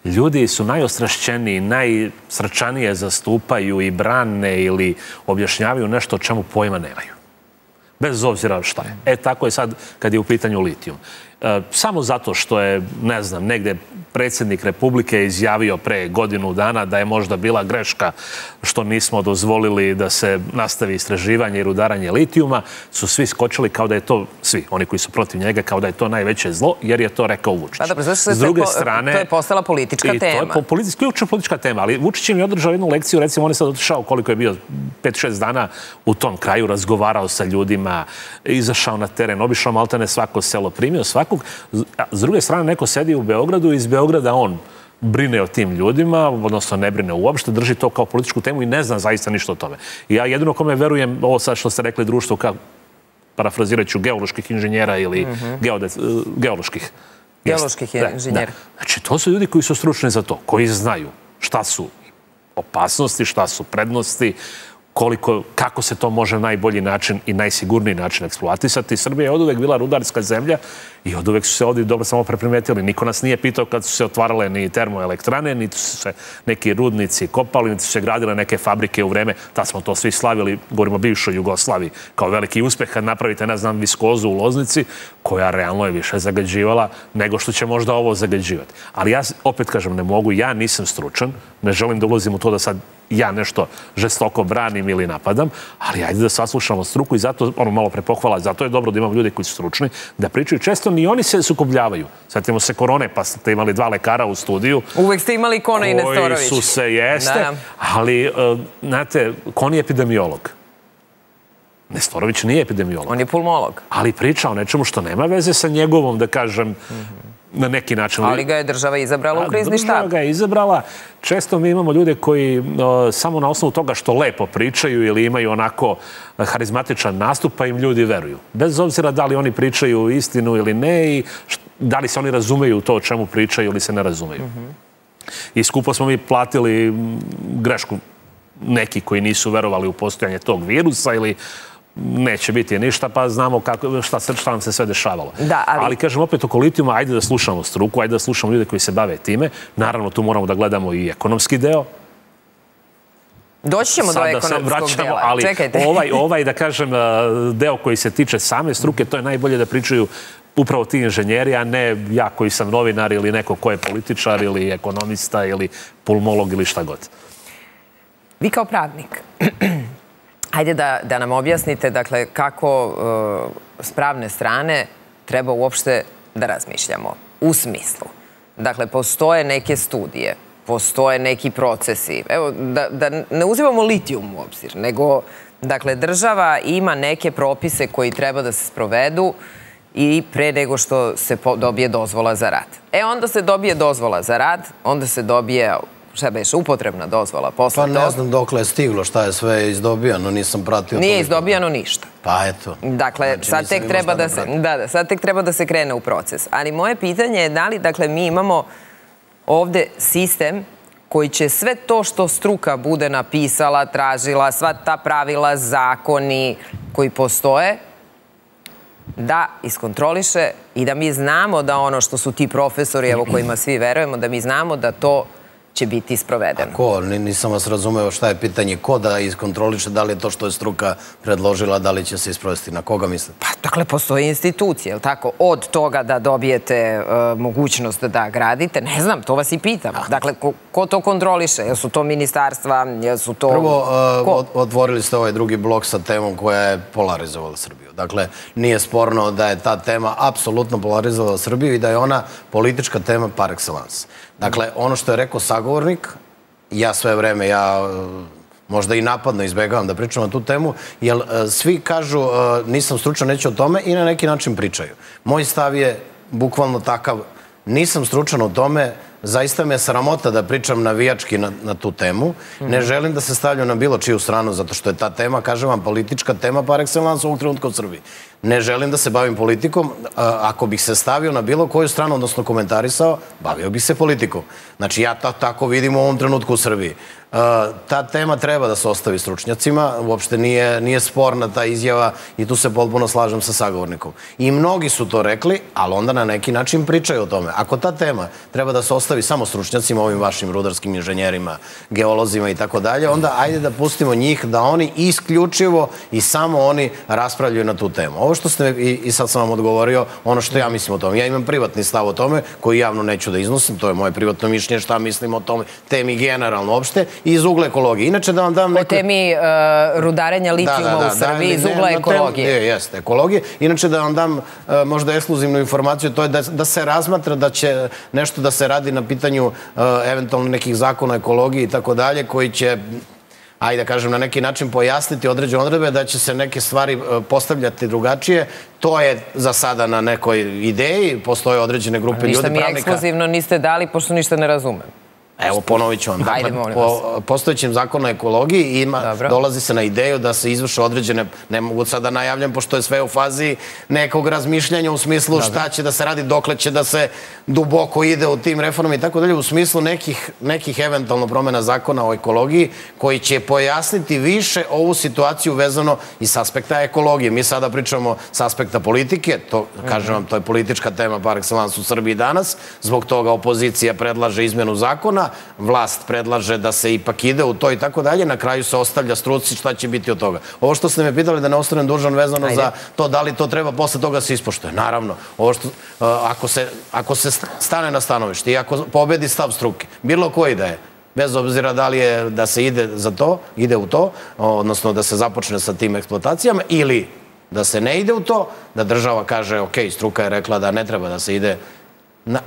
Speaker 3: ljudi su najostrašćeniji, najsrčanije zastupaju i brane ili objašnjavaju nešto o čemu pojma nemaju. Bez obzira šta je. E, tako je sad kad je u pitanju litijum. E, samo zato što je, ne znam, negde predsjednik Republike izjavio pre godinu dana da je možda bila greška što nismo dozvolili da se nastavi istraživanje i rudaranje litijuma, su svi skočili kao da je to, svi, oni koji su protiv njega, kao da je to najveće zlo, jer je to rekao Vučić.
Speaker 1: Pa zašto S druge po, strane... To je postala politička tema.
Speaker 3: I to je po, ključna politička tema, ali Vučić im je održao jednu lekciju, recimo on je sad otišao koliko je bio 5-6 dana u tom kraju, razgovarao sa ljudima, izašao na teren, obišao maltene svako selo, primio svakog. S druge strane, neko sedi u Beogradu i iz Beograda on brine o tim ljudima, odnosno ne brine uopšte, drži to kao političku temu i ne zna zaista ništa o tome. I ja jedino kome verujem, ovo sad što ste rekli društvo, kao parafrazirat ću geoloških inženjera ili mm -hmm. geode, geoloških.
Speaker 1: Geoloških da, inženjera. Da.
Speaker 3: Znači, to su ljudi koji su stručni za to, koji znaju šta su opasnosti, šta su prednosti, koliko, kako se to može najbolji način i najsigurniji način eksploatisati. Srbija je od uvek bila rudarska zemlja i od uvek su se ovdje dobro samo preprimetili. Niko nas nije pitao kad su se otvarale ni termoelektrane, niti su se neki rudnici kopali, niti su se gradile neke fabrike u vreme. Ta smo to svi slavili, govorimo o bivšoj Jugoslaviji, kao veliki uspeh kad napravite, ne znam, viskozu u Loznici, koja realno je više zagađivala nego što će možda ovo zagađivati. Ali ja opet kažem, ne mogu, ja nisam stručan, ne želim da ulazim u to da sad ja nešto žestoko branim ili napadam, ali ajde da saslušamo struku i zato, ono malo prepohvala, zato je dobro da imamo ljude koji su stručni, da pričaju. Često ni oni se sukobljavaju. Svetimo se korone, pa ste imali dva lekara u studiju.
Speaker 1: Uvek ste imali Kona i Nestorović.
Speaker 3: Koji su se, jeste, da. ali, uh, znate, Kon je epidemiolog. Nestorović nije epidemiolog.
Speaker 1: On je pulmolog.
Speaker 3: Ali priča o nečemu što nema veze sa njegovom, da kažem, mm -hmm na neki način.
Speaker 1: Ali ga je država izabrala u krizni štab.
Speaker 3: Država ga je izabrala. Često mi imamo ljude koji uh, samo na osnovu toga što lepo pričaju ili imaju onako harizmatičan nastup, pa im ljudi veruju. Bez obzira da li oni pričaju istinu ili ne i da li se oni razumeju to o čemu pričaju ili se ne razumeju. Mm -hmm. I skupo smo mi platili grešku neki koji nisu verovali u postojanje tog virusa ili neće biti ništa, pa znamo kako, šta, šta nam se sve dešavalo.
Speaker 1: Da, ali...
Speaker 3: ali kažem opet oko litijuma, ajde da slušamo struku, ajde da slušamo ljude koji se bave time. Naravno, tu moramo da gledamo i ekonomski deo.
Speaker 1: Doći ćemo
Speaker 3: Sada
Speaker 1: do ekonomskog vraćamo, dela.
Speaker 3: Ali Čekajte. Ovaj, ovaj, da kažem, deo koji se tiče same struke, to je najbolje da pričaju upravo ti inženjeri, a ne ja koji sam novinar ili neko ko je političar ili ekonomista ili pulmolog ili šta god.
Speaker 1: Vi kao pravnik, Hajde da, da nam objasnite, dakle, kako uh, s pravne strane treba uopšte da razmišljamo. U smislu. Dakle, postoje neke studije, postoje neki procesi. Evo, da, da ne uzimamo litijum u obzir, nego, dakle, država ima neke propise koji treba da se sprovedu i pre nego što se dobije dozvola za rad. E, onda se dobije dozvola za rad, onda se dobije šta beš, upotrebna dozvola posle
Speaker 2: Pa ne znam dokle je stiglo, šta je sve izdobijano, nisam pratio.
Speaker 1: Nije izdobijano ništa.
Speaker 2: Pa eto.
Speaker 1: Dakle, znači, sad tek treba da se, da, da, sad tek treba da se krene u proces. Ali moje pitanje je da li, dakle, mi imamo ovde sistem koji će sve to što struka bude napisala, tražila, sva ta pravila, zakoni koji postoje, da iskontroliše i da mi znamo da ono što su ti profesori, evo kojima svi verujemo, da mi znamo da to će biti sprovedeno.
Speaker 2: A ko? Nisam vas razumeo šta je pitanje. Ko da iskontroliše da li je to što je struka predložila, da li će se isprovesti? Na koga mislite?
Speaker 1: Pa, dakle, postoje institucije, je li tako? Od toga da dobijete uh, mogućnost da gradite, ne znam, to vas i pitam. Dakle, ko, ko to kontroliše? Jel su to ministarstva? Jel su to...
Speaker 2: Prvo, uh, otvorili ste ovaj drugi blok sa temom koja je polarizovala Srbiju. Dakle, nije sporno da je ta tema apsolutno polarizovala Srbiju i da je ona politička tema par excellence. Dakle, ono što je rekao sagovornik, ja sve vreme, ja e, možda i napadno izbegavam da pričam na tu temu, jer e, svi kažu e, nisam stručan, neću o tome i na neki način pričaju. Moj stav je bukvalno takav, nisam stručan o tome, zaista me sramota da pričam navijački na, na tu temu. Ne želim da se stavljam na bilo čiju stranu, zato što je ta tema, kažem vam, politička tema par excellence ovog trenutka u Srbiji. Ne želim da se bavim politikom. Ako bih se stavio na bilo koju stranu, odnosno komentarisao, bavio bih se politikom. Znači, ja to tako vidim u ovom trenutku u Srbiji. Ta tema treba da se ostavi stručnjacima, uopšte nije, nije sporna ta izjava i tu se potpuno slažem sa sagovornikom. I mnogi su to rekli, ali onda na neki način pričaju o tome. Ako ta tema treba da se ostavi samo stručnjacima, ovim vašim rudarskim inženjerima, geolozima i tako dalje, onda ajde da pustimo njih da oni isključivo i samo oni raspravljaju na tu temu. Ovo što ste, i, i sad sam vam odgovorio, ono što ja mislim o tome. Ja imam privatni stav o tome, koji javno neću da iznosim, to je moje privatno mišljenje šta mislim o tome, temi generalno opšte, iz ugla ekologije. Inače da vam dam neko...
Speaker 1: O temi uh, rudarenja da, litijuma da, da, da, u Srbiji iz ugla ekologije.
Speaker 2: Je, jeste, ekologije. Inače da vam dam uh, možda ekskluzivnu informaciju, to je da, da se razmatra da će nešto da se radi na pitanju uh, eventualno nekih zakona ekologije i tako dalje, koji će ajde da kažem, na neki način pojasniti određene odrebe, da će se neke stvari postavljati drugačije. To je za sada na nekoj ideji, postoje određene grupe ljudi
Speaker 1: pravnika. Ništa mi ekskluzivno niste dali, pošto ništa ne razumem.
Speaker 2: Evo, ponovit ću vam. Dakle, Ajde, po postojećem zakonu o ekologiji ima, Dobro. dolazi se na ideju da se izvrše određene, ne mogu sada najavljam, pošto je sve u fazi nekog razmišljanja u smislu Dobro. šta će da se radi, dokle će da se duboko ide u tim reformama i tako dalje, u smislu nekih, nekih eventualno promena zakona o ekologiji koji će pojasniti više ovu situaciju vezano i s aspekta ekologije. Mi sada pričamo s aspekta politike, to, kažem vam, to je politička tema par excellence u Srbiji danas, zbog toga opozicija predlaže izmenu zakona, vlast predlaže da se ipak ide u to i tako dalje, na kraju se ostavlja struci šta će biti od toga. Ovo što ste me pitali da ne ostanem dužan vezano Ajde. za to da li to treba posle toga se ispoštuje. Naravno, ovo što, uh, ako, se, ako se stane na stanovište i ako pobedi stav struke, bilo koji da je, bez obzira da li je da se ide za to, ide u to, odnosno da se započne sa tim eksploatacijama ili da se ne ide u to, da država kaže, ok, struka je rekla da ne treba da se ide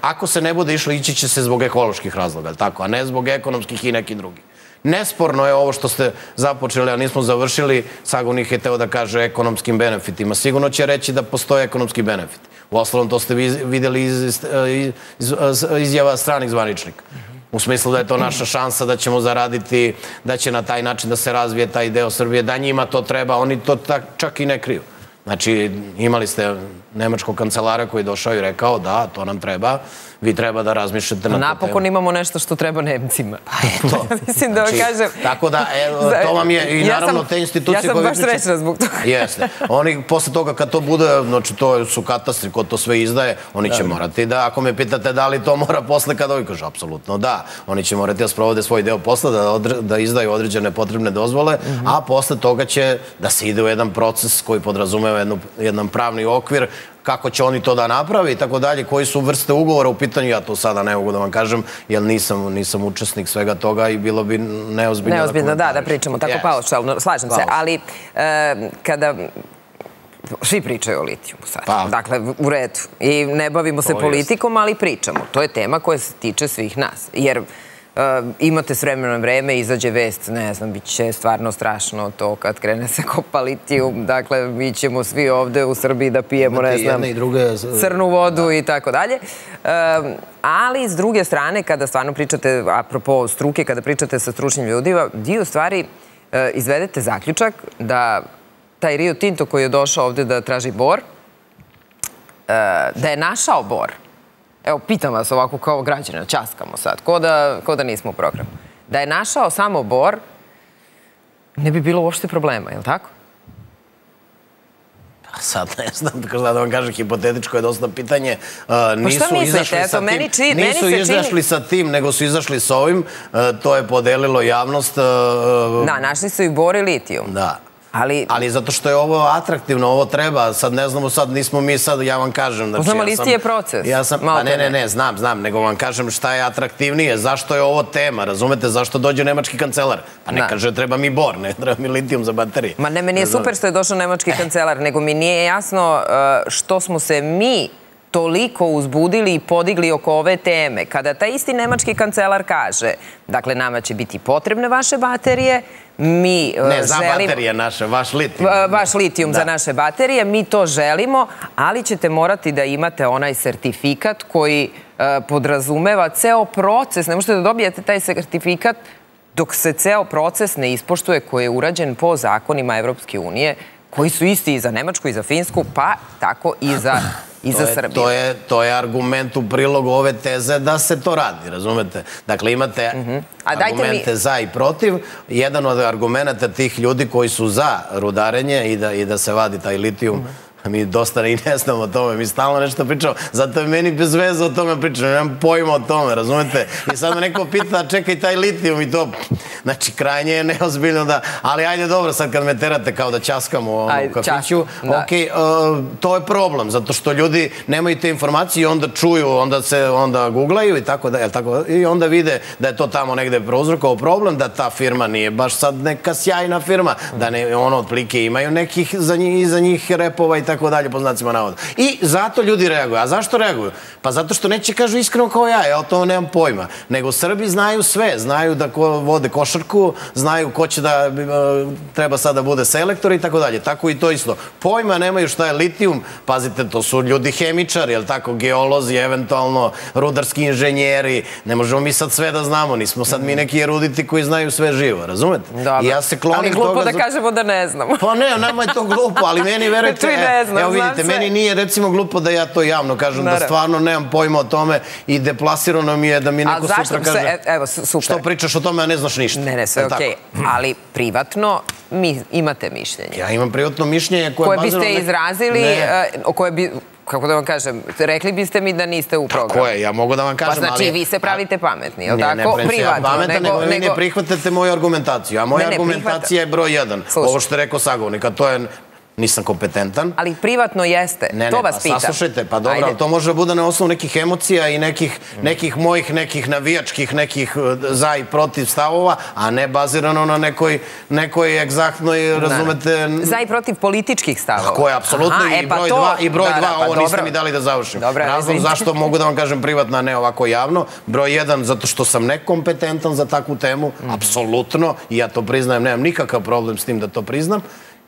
Speaker 2: ako se ne bude išlo, ići će se zbog ekoloških razloga, tako, a ne zbog ekonomskih i nekih drugih. Nesporno je ovo što ste započeli, a nismo završili, Sagunih je teo da kaže ekonomskim benefitima. Sigurno će reći da postoje ekonomski benefit. U osnovom to ste videli iz, iz, iz, izjava stranih zvaničnika. U smislu da je to naša šansa da ćemo zaraditi, da će na taj način da se razvije taj deo Srbije, da njima to treba, oni to tak, čak i ne kriju. Znači, imali ste nemačkog kancelara koji je došao i rekao da, to nam treba, vi treba da razmišljate na
Speaker 1: Napokon temu. imamo nešto što treba Nemcima. Pa eto. Mislim da
Speaker 2: znači,
Speaker 1: vam kažem...
Speaker 2: Tako da, e, to vam je i ja naravno
Speaker 1: sam,
Speaker 2: te institucije
Speaker 1: koje... Ja sam baš srećna zbog toga.
Speaker 2: Jeste. Oni posle toga kad to bude, znači to su katastri ko to sve izdaje, oni će da. morati da, ako me pitate da li to mora posle kada ovi kaže, apsolutno da. Oni će morati da sprovode svoj deo posla, da, odre, da izdaju određene potrebne dozvole, mm -hmm. a posle toga će da se ide u jedan proces koji podrazumeva jednu, jedan pravni okvir kako će oni to da naprave i tako dalje, koji su vrste ugovora u pitanju, ja to sada ne mogu da vam kažem, jer nisam, nisam učesnik svega toga i bilo bi neozbiljno,
Speaker 1: neozbiljno da, da, da pričamo tako yes. paušalno, slažem se, ali e, kada svi pričaju o litijumu sad. Pa. Dakle, u redu. I ne bavimo se politikom, ali pričamo. To je tema koja se tiče svih nas. Jer imate s vremenom vreme, izađe vest, ne znam, bit će stvarno strašno to kad krene se kopa litijum. Dakle, mi ćemo svi ovde u Srbiji da pijemo, ne znam, i druge... crnu vodu da. i tako dalje. Ali, s druge strane, kada stvarno pričate, apropo struke, kada pričate sa stručnim ljudima, dio stvari uh, izvedete zaključak da taj Rio Tinto koji je došao ovde da traži bor, da je našao bor, evo, pitam vas ovako kao građana, časkamo sad, ko da, ko da nismo u programu. Da je našao samo bor, ne bi bilo uopšte problema, je li tako?
Speaker 2: Pa sad ne znam, da vam kažem, hipotetičko je dosta pitanje. Uh,
Speaker 1: nisu pa šta mislite? Eto, meni, či,
Speaker 2: meni
Speaker 1: se
Speaker 2: čini... izašli sa tim, nego su izašli sa ovim. Uh, to je podelilo javnost. Uh,
Speaker 1: da, našli su i bor i litijum.
Speaker 2: Da. Ali, ali zato što je ovo atraktivno, ovo treba, sad ne znamo, sad nismo mi sad, ja vam kažem.
Speaker 1: Znači, Znamo, ja listi je proces.
Speaker 2: Ja sam, pa ne, ne, ne, znam, znam, nego vam kažem šta je atraktivnije, zašto je ovo tema, razumete, zašto dođe nemački kancelar? Pa ne da. kaže, treba mi bor, ne treba mi litijum za baterije.
Speaker 1: Ma ne, meni je super što je došao nemački kancelar, nego mi nije jasno uh, što smo se mi toliko uzbudili i podigli oko ove teme. Kada taj isti nemački kancelar kaže, dakle, nama će biti potrebne vaše baterije, mi
Speaker 2: uh, Ne, za želimo, baterije naše, vaš litijum.
Speaker 1: Vaš litijum da. za naše baterije, mi to želimo, ali ćete morati da imate onaj sertifikat koji uh, podrazumeva ceo proces. Ne možete da dobijete taj sertifikat dok se ceo proces ne ispoštuje koji je urađen po zakonima Evropske unije, koji su isti i za Nemačku i za Finsku, pa tako i za i za Srbiju.
Speaker 2: To je, to je argument u prilogu ove teze da se to radi, razumete? Dakle, imate uh mhm. -huh. A argumente mi... za i protiv. Jedan od argumenta tih ljudi koji su za rudarenje i da, i da se vadi taj litijum uh mhm. -huh Mi dosta i ne znamo o tome, mi stalno nešto pričamo, zato je meni bez veze o tome pričamo, nemam pojma o tome, razumete? I sad me neko pita, čekaj taj litijum i to, znači krajnje je neozbiljno da, ali ajde dobro, sad kad me terate kao da časkamo u kafiću, da. ok, uh, to je problem, zato što ljudi nemaju te informacije i onda čuju, onda se, onda googlaju i tako da, tako, i onda vide da je to tamo negde prouzrokovao problem, da ta firma nije baš sad neka sjajna firma, da ne, ono, otplike imaju nekih za njih, za njih repova i tako tako dalje, po znacima navoda. I zato ljudi reaguju. A zašto reaguju? Pa zato što neće kažu iskreno kao ja, ja o to nemam pojma. Nego Srbi znaju sve, znaju da ko vode košarku, znaju ko će da e, treba sada da bude selektor i tako dalje. Tako i to isto. Pojma nemaju šta je litijum, pazite, to su ljudi hemičari, jel tako, geolozi, eventualno rudarski inženjeri. Ne možemo mi sad sve da znamo, nismo sad mi neki eruditi koji znaju sve živo, razumete?
Speaker 1: Dobro. I ja se klonim ali glupo toga... da kažemo da ne znamo.
Speaker 2: Pa ne, nama je to glupo, ali meni verujte... ne znam, evo vidite, meni nije recimo glupo da ja to javno kažem, da stvarno nemam pojma o tome i deplasirano mi je da mi neko sutra kaže... E,
Speaker 1: evo, super.
Speaker 2: Što pričaš o tome, a ne znaš ništa.
Speaker 1: Ne, ne, sve je okej. Okay. Ali privatno mi imate mišljenje.
Speaker 2: Ja imam privatno mišljenje koje, koje
Speaker 1: biste izrazili, ne. Uh, koje bi kako da vam kažem, rekli biste mi da niste u programu.
Speaker 2: Tako je, ja mogu da vam kažem,
Speaker 1: ali... Pa znači, vi se pravite pametni, je li tako?
Speaker 2: Ne, Privatno, pametan, nego, nego, vi ne prihvatate moju argumentaciju, a moja ne, argumentacija je broj jedan. Slušaj. Ovo što je rekao sagovnik, a to je nisam kompetentan.
Speaker 1: Ali privatno jeste,
Speaker 2: ne,
Speaker 1: to
Speaker 2: ne,
Speaker 1: vas
Speaker 2: pa,
Speaker 1: pitam.
Speaker 2: Saslušajte, pa dobro, ali to može da bude na osnovu nekih emocija i nekih, nekih mojih, nekih navijačkih, nekih uh, za i protiv stavova, a ne bazirano na nekoj, nekoj egzaktnoj, da. razumete...
Speaker 1: Za i protiv političkih stavova.
Speaker 2: Tako je, apsolutno, Aha, i, e, pa broj to, dva, i broj da, dva, da, pa ovo dobro. niste mi dali da završim. Dobro, Razlog zašto mogu da vam kažem privatno, a ne ovako javno. Broj jedan, zato što sam nekompetentan za takvu temu, apsolutno, i ja to priznajem, nemam nikakav problem s tim da to priznam.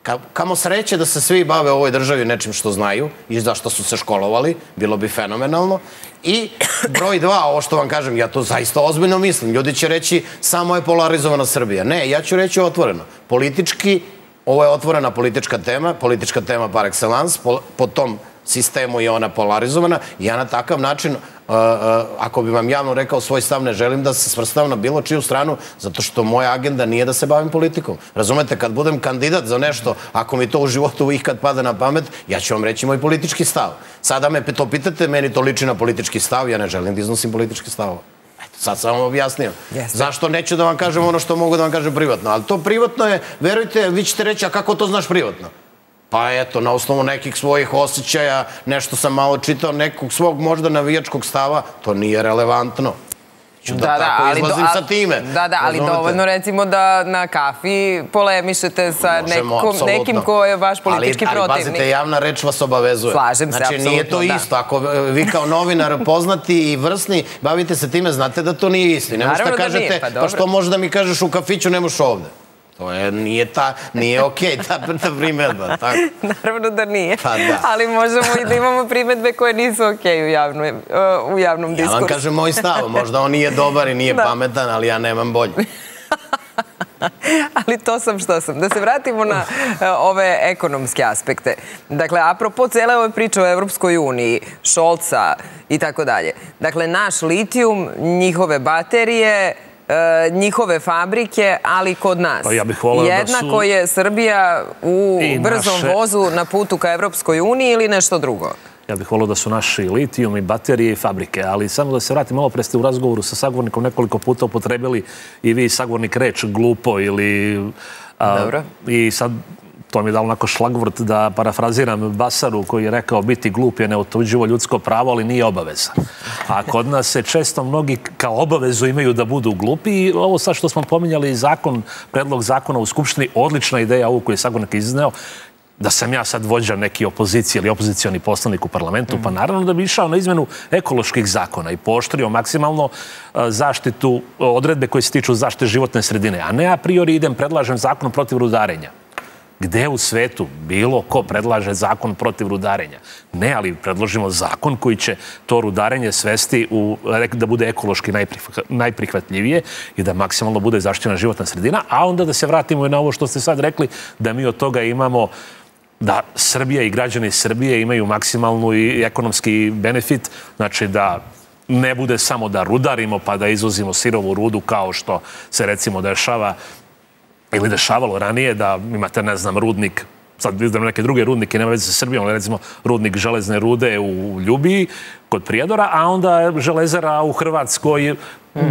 Speaker 2: Ka, kamo sreće da se svi bave ovoj državi nečim što znaju i zašto su se školovali, bilo bi fenomenalno. I broj dva, ovo što vam kažem, ja to zaista ozbiljno mislim. Ljudi će reći samo je polarizovana Srbija. Ne, ja ću reći otvoreno. Politički, ovo je otvorena politička tema, politička tema par excellence, po, po tom sistemu je ona polarizovana. Ja na takav način ako bi vam javno rekao svoj stav, ne želim da se svrstavam na bilo čiju stranu, zato što moja agenda nije da se bavim politikom. Razumete, kad budem kandidat za nešto, ako mi to u životu ikad pada na pamet, ja ću vam reći moj politički stav. Sada me to pitate, meni to liči na politički stav, ja ne želim da iznosim politički stav. Eto, sad sam vam objasnio. Zašto neću da vam kažem ono što mogu da vam kažem privatno. Ali to privatno je, verujte, vi ćete reći, a kako to znaš privatno? Pa eto, na osnovu nekih svojih osjećaja, nešto sam malo čitao, nekog svog možda navijačkog stava, to nije relevantno. Ću da, da, da tako ali izlazim do, sa time.
Speaker 1: Da, da, ali dovoljno recimo da na kafi polemišete sa Možemo, nekom, nekim ko je vaš politički ali, protivnik.
Speaker 2: Ali pazite, javna reč vas obavezuje.
Speaker 1: Slažem
Speaker 2: se, znači, nije to da. isto. Ako vi kao novinar poznati i vrsni bavite se time, znate da to nije isto. Ne možete da, da kažete, nije, pa, pa što možeš da mi kažeš u kafiću, ne možeš ovde. To je, nije, ta, nije okej okay, ta, ta primedba. Tako.
Speaker 1: Naravno da nije. Pa da. Ali možemo i da imamo primedbe koje nisu okej okay u, javnom, u javnom diskursu.
Speaker 2: Ja vam kažem moj stav. Možda on nije dobar i nije da. pametan, ali ja nemam bolje.
Speaker 1: ali to sam što sam. Da se vratimo na e, ove ekonomske aspekte. Dakle, apropo cele ove priče o Evropskoj uniji, Šolca i tako dalje. Dakle, naš litijum, njihove baterije, njihove fabrike, ali kod nas.
Speaker 3: Pa ja bih volao da
Speaker 1: Jednako su... je Srbija u brzom naše... vozu na putu ka Evropskoj uniji ili nešto drugo?
Speaker 3: Ja bih volio da su naši litijum i baterije i fabrike, ali samo da se vratim, malo pre ste u razgovoru sa sagovornikom nekoliko puta upotrebili i vi sagovornik reč glupo ili...
Speaker 1: A, Dobro.
Speaker 3: I sad to mi je dalo onako šlagvrt da parafraziram Basaru koji je rekao biti glup je neotuđivo ljudsko pravo, ali nije obaveza. A kod nas se često mnogi kao obavezu imaju da budu glupi i ovo sad što smo pominjali zakon, predlog zakona u Skupštini, odlična ideja ovu koju je Sagonak izneo, da sam ja sad vođa neki opozicije ili opozicioni poslanik u parlamentu, pa naravno da bi išao na izmenu ekoloških zakona i pooštrio maksimalno zaštitu odredbe koje se tiču zaštite životne sredine, a ne a priori idem predlažem zakon protiv rudarenja. Gde u svetu bilo ko predlaže zakon protiv rudarenja? Ne, ali predložimo zakon koji će to rudarenje svesti u, da bude ekološki najprihvatljivije i da maksimalno bude zaštićena životna sredina, a onda da se vratimo i na ovo što ste sad rekli, da mi od toga imamo da Srbija i građani Srbije imaju maksimalnu i ekonomski benefit, znači da ne bude samo da rudarimo pa da izvozimo sirovu rudu kao što se recimo dešava ili dešavalo ranije da imate, ne znam, rudnik sad izdam neke druge rudnike, nema veze sa Srbijom, ali recimo rudnik železne rude u Ljubiji kod Prijedora, a onda železara u Hrvatskoj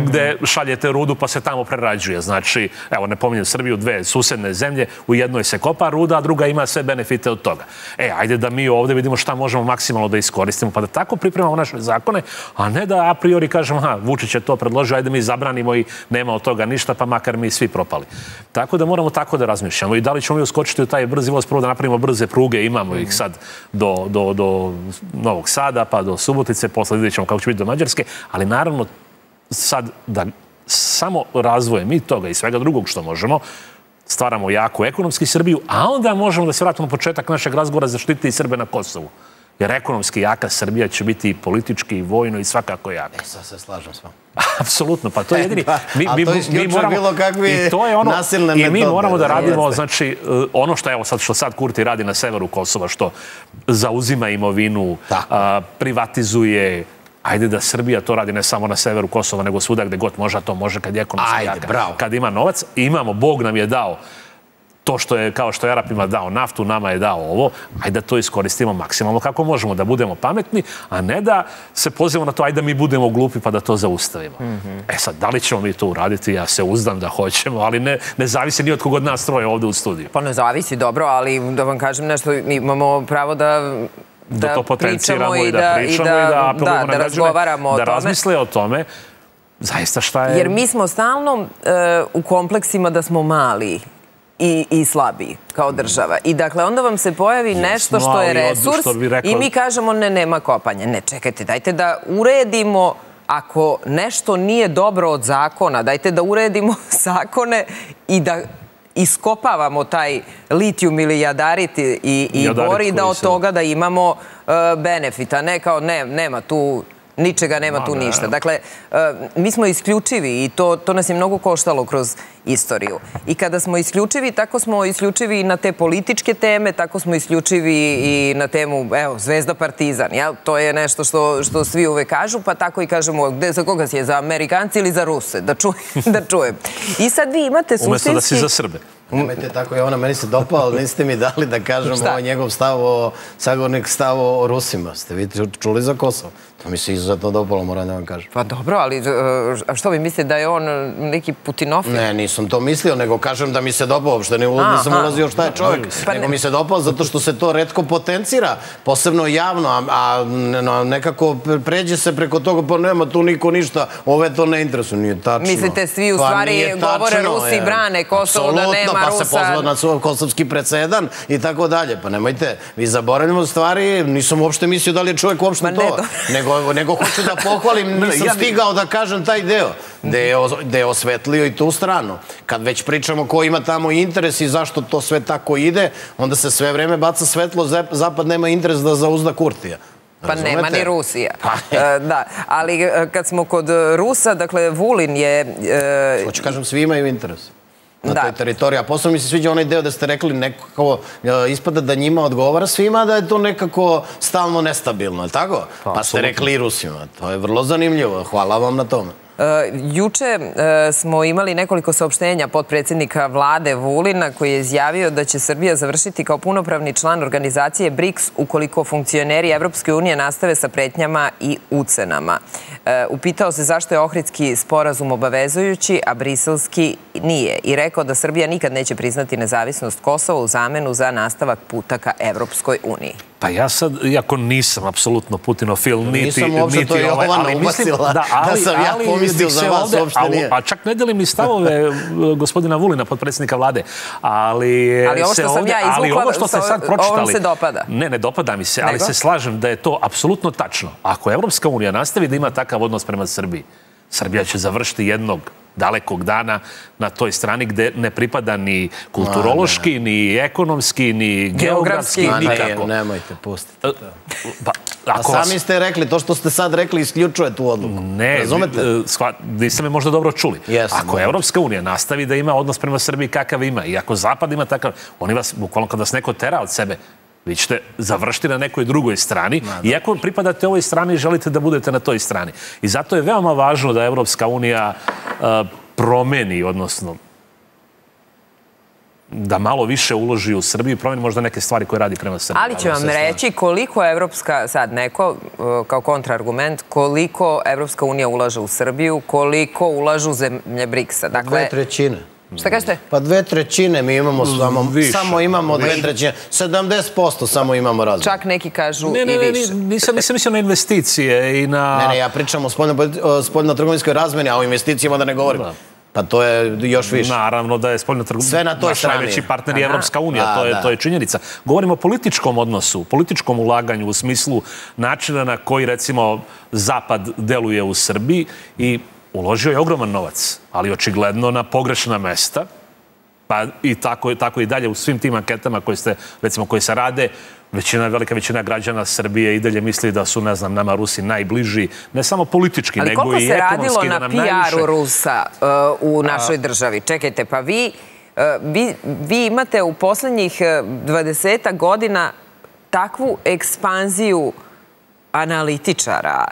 Speaker 3: gde šaljete rudu pa se tamo prerađuje. Znači, evo, ne pominjem Srbiju, dve susedne zemlje, u jednoj se kopa ruda, a druga ima sve benefite od toga. E, ajde da mi ovde vidimo šta možemo maksimalno da iskoristimo, pa da tako pripremamo naše zakone, a ne da a priori kažemo, ha, Vučić je to predložio, ajde mi zabranimo i nema od toga ništa, pa makar mi svi propali. Tako da moramo tako da razmišljamo. I da li ćemo mi uskočiti u taj brzi voz, prvo da napravimo brze pruge, imamo ih sad do, do, do Novog Sada, pa do Subotice, posle vidjet ćemo kako će biti do Mađarske, ali naravno sad da samo razvojem i toga i svega drugog što možemo, stvaramo jaku ekonomski Srbiju, a onda možemo da se vratimo na početak našeg razgovora zaštiti i Srbe na Kosovu. Jer ekonomski jaka Srbija će biti i politički, i vojno i svakako jaka.
Speaker 2: E, sad se slažem s vama.
Speaker 3: Apsolutno, pa to je jedini...
Speaker 2: Mi, mi, mi moramo, bilo kakvi i to je ono, nasilne
Speaker 3: metode. I mi moramo da radimo, jeste. znači, e, ono što, evo, sad, što sad Kurti radi na severu Kosova, što zauzima imovinu, a, privatizuje, ajde da Srbija to radi ne samo na severu Kosova, nego svuda gde god može, a to može kad je ekonomski ajde, jaka. Bravo. Kad ima novac, imamo, Bog nam je dao to što je, kao što je Arapima dao naftu, nama je dao ovo, ajde da to iskoristimo maksimalno kako možemo, da budemo pametni, a ne da se pozivamo na to, ajde da mi budemo glupi pa da to zaustavimo. Mm -hmm. E sad, da li ćemo mi to uraditi? Ja se uzdam da hoćemo, ali ne, ne zavisi ni od kog od nas troje ovde u studiju.
Speaker 1: Pa ne zavisi, dobro, ali da vam kažem nešto, imamo pravo da
Speaker 3: da, da to potenciramo i da, pričamo i da, i da, da, da, da razgovaramo o da. Da razmisle o tome zaista šta je...
Speaker 1: Jer mi smo stalno uh, u kompleksima da smo mali i, i slabiji kao država. I dakle, onda vam se pojavi nešto što je resurs što rekao... i mi kažemo ne, nema kopanja. Ne, čekajte, dajte da uredimo ako nešto nije dobro od zakona, dajte da uredimo zakone i da iskopavamo taj litijum ili jadarit i, i bori da od toga da imamo uh, benefita. Ne kao, ne, nema tu ničega nema tu ništa. Dakle, uh, mi smo isključivi i to, to nas je mnogo koštalo kroz istoriju. I kada smo isključivi, tako smo isključivi i na te političke teme, tako smo isključivi i na temu, evo, Zvezda Partizan, jel? To je nešto što, što svi uvek kažu, pa tako i kažemo, gde, za koga si je, za Amerikanci ili za Ruse? Da, čujem, da čujem. I sad vi imate suštinski...
Speaker 3: Umesto da si za Srbe.
Speaker 2: Nemojte tako je ona, meni se dopao, ali niste mi dali da kažem ovo njegov stav o, sagornik stav o Rusima. Ste vi čuli za Kosovo? To mi se izuzetno dopalo, moram da vam kažem.
Speaker 1: Pa dobro, ali a što vi mislite da je on neki putinofil?
Speaker 2: Ne, nisam to mislio, nego kažem da mi se dopao, uopšte ne, nisam ulazio šta je čovjek, pa nego mi se dopao zato što se to redko potencira, posebno javno, a, a nekako pređe se preko toga, pa nema tu niko ništa, ove to ne interesuje, nije tačno.
Speaker 1: Mislite, svi u pa stvari govore Rusi brane Kosovo da nema
Speaker 2: pa pa se pozvao na svoj kosovski predsedan i tako dalje. Pa nemojte, vi zaboravljamo stvari, nisam uopšte mislio da li je čovjek uopšte to. Nego, nego hoću da pohvalim, nisam stigao da kažem taj deo da je, da je osvetlio i tu stranu. Kad već pričamo ko ima tamo interes i zašto to sve tako ide, onda se sve vreme baca svetlo, Zapad nema interes da zauzda Kurtija.
Speaker 1: Pa Razumete? nema ni Rusija. Pa, e, da, ali e, kad smo kod Rusa, dakle, Vulin je...
Speaker 2: E, Hoću kažem, svi imaju interes na da. toj teritoriji. A posle mi se sviđa onaj deo da ste rekli nekako ispada da njima odgovara svima, da je to nekako stalno nestabilno, je tako? Pa, pa ste rekli i Rusima. To je vrlo zanimljivo. Hvala vam na tome.
Speaker 1: Juče e, smo imali nekoliko saopštenja podpredsjednika vlade Vulina koji je izjavio da će Srbija završiti kao punopravni član organizacije BRICS ukoliko funkcioneri Evropske unije nastave sa pretnjama i ucenama. E, upitao se zašto je Ohridski sporazum obavezujući, a briselski nije i rekao da Srbija nikad neće priznati nezavisnost Kosova u zamenu za nastavak puta ka Evropskoj uniji.
Speaker 3: Pa ja sad, iako nisam apsolutno Putinofil, niti...
Speaker 2: Nisam uopšte,
Speaker 3: niti
Speaker 2: to je ovaj, ali mislim, da, da, ali, da sam ja pomislio za vas, ovde, uopšte nije.
Speaker 3: A čak ne delim ni stavove e, gospodina Vulina, podpredsjednika vlade, ali...
Speaker 1: Ali ovo što sam ovde, ja izvukla, ali ovo što ste sad pročitali... Ovo se dopada.
Speaker 3: Ne, ne dopada mi se, Nego? ali se slažem da je to apsolutno tačno. Ako Evropska unija nastavi da ima takav odnos prema Srbiji, Srbija će završiti jednog dalekog dana na toj strani gde ne pripada ni kulturološki, ni ekonomski, ni geografski, nikako.
Speaker 2: Ne, nemojte, pustite. E, pa, ako A sami ste rekli, to što ste sad rekli isključuje tu odluku.
Speaker 3: Ne, Razumete? E, niste me možda dobro čuli. Yes, ako Evropska unija nastavi da ima odnos prema Srbiji kakav ima i ako Zapad ima takav, oni vas, bukvalno kada vas neko tera od sebe, vi ćete završiti na nekoj drugoj strani, da. iako pripadate ovoj strani i želite da budete na toj strani. I zato je veoma važno da Evropska unija uh, promeni, odnosno da malo više uloži u Srbiju i promeni možda neke stvari koje radi prema Srbiji.
Speaker 1: Ali ću vam reći koliko Evropska, sad neko, uh, kao kontraargument, koliko Evropska unija ulaže u Srbiju, koliko ulažu zemlje BRICS-a.
Speaker 2: Dakle, dve trećine.
Speaker 1: Šta kažete?
Speaker 2: Pa dve trećine mi imamo samo, više, samo imamo dve trećine. 70% samo imamo razvoj.
Speaker 1: Čak neki kažu
Speaker 3: ne, ne,
Speaker 1: i više.
Speaker 3: Ne, nisam, nisam mislio na investicije i na...
Speaker 2: Ne, ne, ja pričam o spoljno-trgovinskoj razmeni, a o investicijama da ne govorim. Da. Pa to je još više.
Speaker 3: Naravno da je spoljno trgovina
Speaker 2: Sve na toj
Speaker 3: naš
Speaker 2: strani.
Speaker 3: najveći partner je Evropska unija, to, je, da. to je činjenica. Govorimo o političkom odnosu, političkom ulaganju u smislu načina na koji recimo Zapad deluje u Srbiji i uložio je ogroman novac, ali očigledno na pogrešna mesta, pa i tako, tako i dalje u svim tim anketama koje, ste, recimo, koje se rade, većina, velika većina građana Srbije i dalje misli da su, ne znam, nama Rusi najbliži, ne samo politički,
Speaker 1: Ali
Speaker 3: nego i ekonomski.
Speaker 1: Ali koliko se radilo na PR-u Rusa uh, u našoj A... državi? Čekajte, pa vi, uh, vi, vi imate u poslednjih 20 uh, godina takvu ekspanziju analitičara,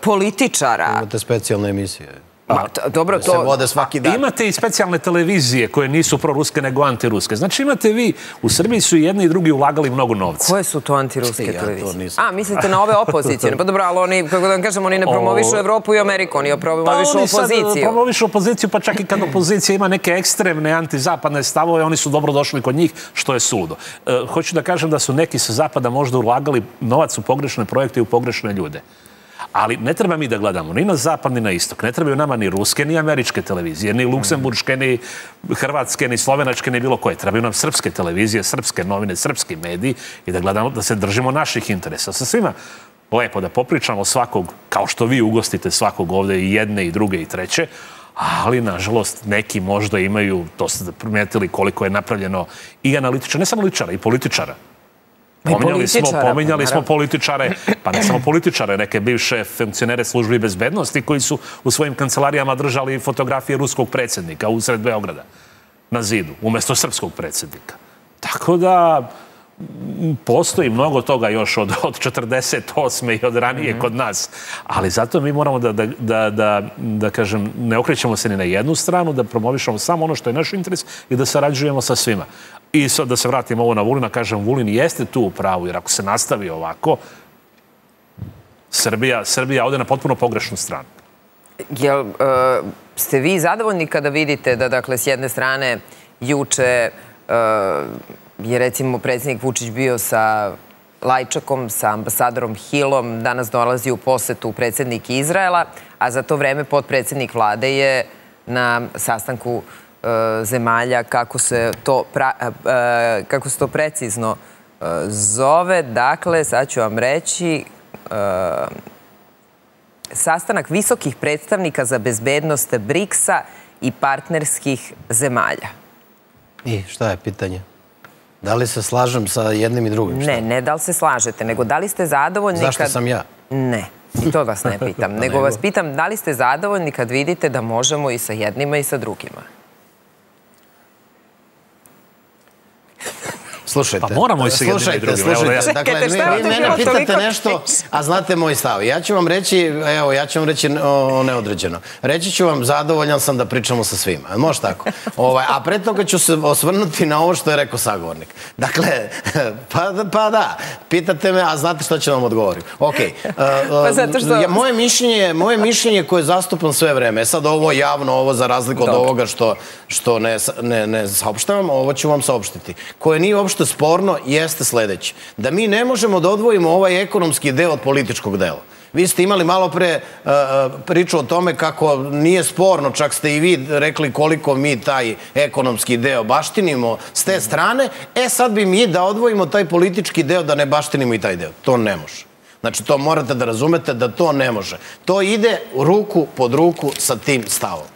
Speaker 1: političara.
Speaker 2: Imate specijalne emisije.
Speaker 1: Ma, dobro, to...
Speaker 2: Se vode svaki dan.
Speaker 3: Imate i specijalne televizije koje nisu proruske nego antiruske. Znači imate vi, u Srbiji su jedni i drugi ulagali mnogo novca.
Speaker 1: Koje su to antiruske ja televizije? A, mislite na ove opozicije? Pa dobro, ali oni, kako da vam kažem, oni ne promovišu Evropu i Ameriku, oni promovišu pa opoziciju. Oni
Speaker 3: promovišu opoziciju, pa čak i kad opozicija ima neke ekstremne antizapadne stavove, oni su dobro došli kod njih, što je suludo. E, hoću da kažem da su neki sa zapada možda ulagali novac u pogrešne projekte i u pogrešne ljude. Ali ne treba mi da gledamo ni na zapad, ni na istok. Ne trebaju nama ni ruske, ni američke televizije, ni luksemburške, ni hrvatske, ni slovenačke, ni bilo koje. Trebaju nam srpske televizije, srpske novine, srpski mediji i da gledamo, da se držimo naših interesa. Sa svima lepo da popričamo svakog, kao što vi ugostite svakog ovde i jedne i druge i treće, ali nažalost neki možda imaju, to ste primetili koliko je napravljeno i analitičara, ne samo analitičara, i političara Pominjali smo, pominjali smo političare, pa ne samo političare, neke bivše funkcionere službi bezbednosti koji su u svojim kancelarijama držali fotografije ruskog predsjednika usred Beograda na zidu, umesto srpskog predsjednika. Tako da postoji mnogo toga još od, od 48. i od ranije mm -hmm. kod nas. Ali zato mi moramo da, da, da, da, da kažem, ne okrećemo se ni na jednu stranu, da promovišemo samo ono što je naš interes i da sarađujemo sa svima. I sad da se vratimo ovo na Vulina, kažem, Vulin jeste tu u pravu, jer ako se nastavi ovako, Srbija, Srbija ode na potpuno pogrešnu stranu.
Speaker 1: Jel uh, ste vi zadovoljni kada vidite da, dakle, s jedne strane juče uh, je recimo predsjednik Vučić bio sa Lajčakom, sa ambasadorom Hilom, danas dolazi u posetu predsjednik Izraela, a za to vreme podpredsjednik vlade je na sastanku zemalja, kako se to, pra, e, e, kako se to precizno zove. Dakle, sad ću vam reći, sastanak visokih predstavnika za bezbednost BRICS-a i partnerskih zemalja.
Speaker 2: I šta je pitanje? Da li se slažem sa jednim i drugim?
Speaker 1: Ne, ne da li se slažete, nego da li ste zadovoljni
Speaker 2: Zašto
Speaker 1: kad...
Speaker 2: sam ja?
Speaker 1: Ne, i to vas ne pitam. nego vas pitam da li ste zadovoljni kad vidite da možemo i sa jednima i sa drugima.
Speaker 2: Slušajte.
Speaker 3: Pa moramo i se jednim i drugim.
Speaker 2: Slušajte, ja... dakle, vi, vi mene pitate nešto, a znate moj stav. Ja ću vam reći, evo, ja ću vam reći o, neodređeno. Reći ću vam, zadovoljan sam da pričamo sa svima. Može tako? Ovaj, a pre toga ću se osvrnuti na ovo što je rekao sagovornik. Dakle, pa, pa da, pitate me, a znate što ću vam odgovoriti. Ok. Uh, pa zato što... Ja, moje, mišljenje, moje mišljenje koje zastupam sve vreme, e sad ovo javno, ovo za razliku od ovoga što, što ne, ne, ne saopštavam, ovo ću vam saopštiti. Koje nije uopšte jeste sporno jeste sledeće. Da mi ne možemo da odvojimo ovaj ekonomski deo od političkog dela. Vi ste imali malo pre uh, priču o tome kako nije sporno, čak ste i vi rekli koliko mi taj ekonomski deo baštinimo s te strane. E sad bi mi da odvojimo taj politički deo da ne baštinimo i taj deo. To ne može. Znači, to morate da razumete da to ne može. To ide ruku pod ruku sa tim stavom.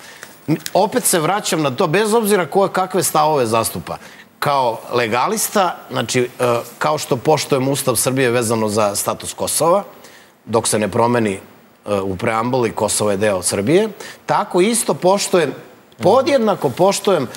Speaker 2: Opet se vraćam na to, bez obzira koje kakve stavove zastupa kao legalista, znači e, kao što poštojem Ustav Srbije vezano za status Kosova, dok se ne promeni e, u preambuli Kosovo je deo Srbije, tako isto poštojem, podjednako poštojem e,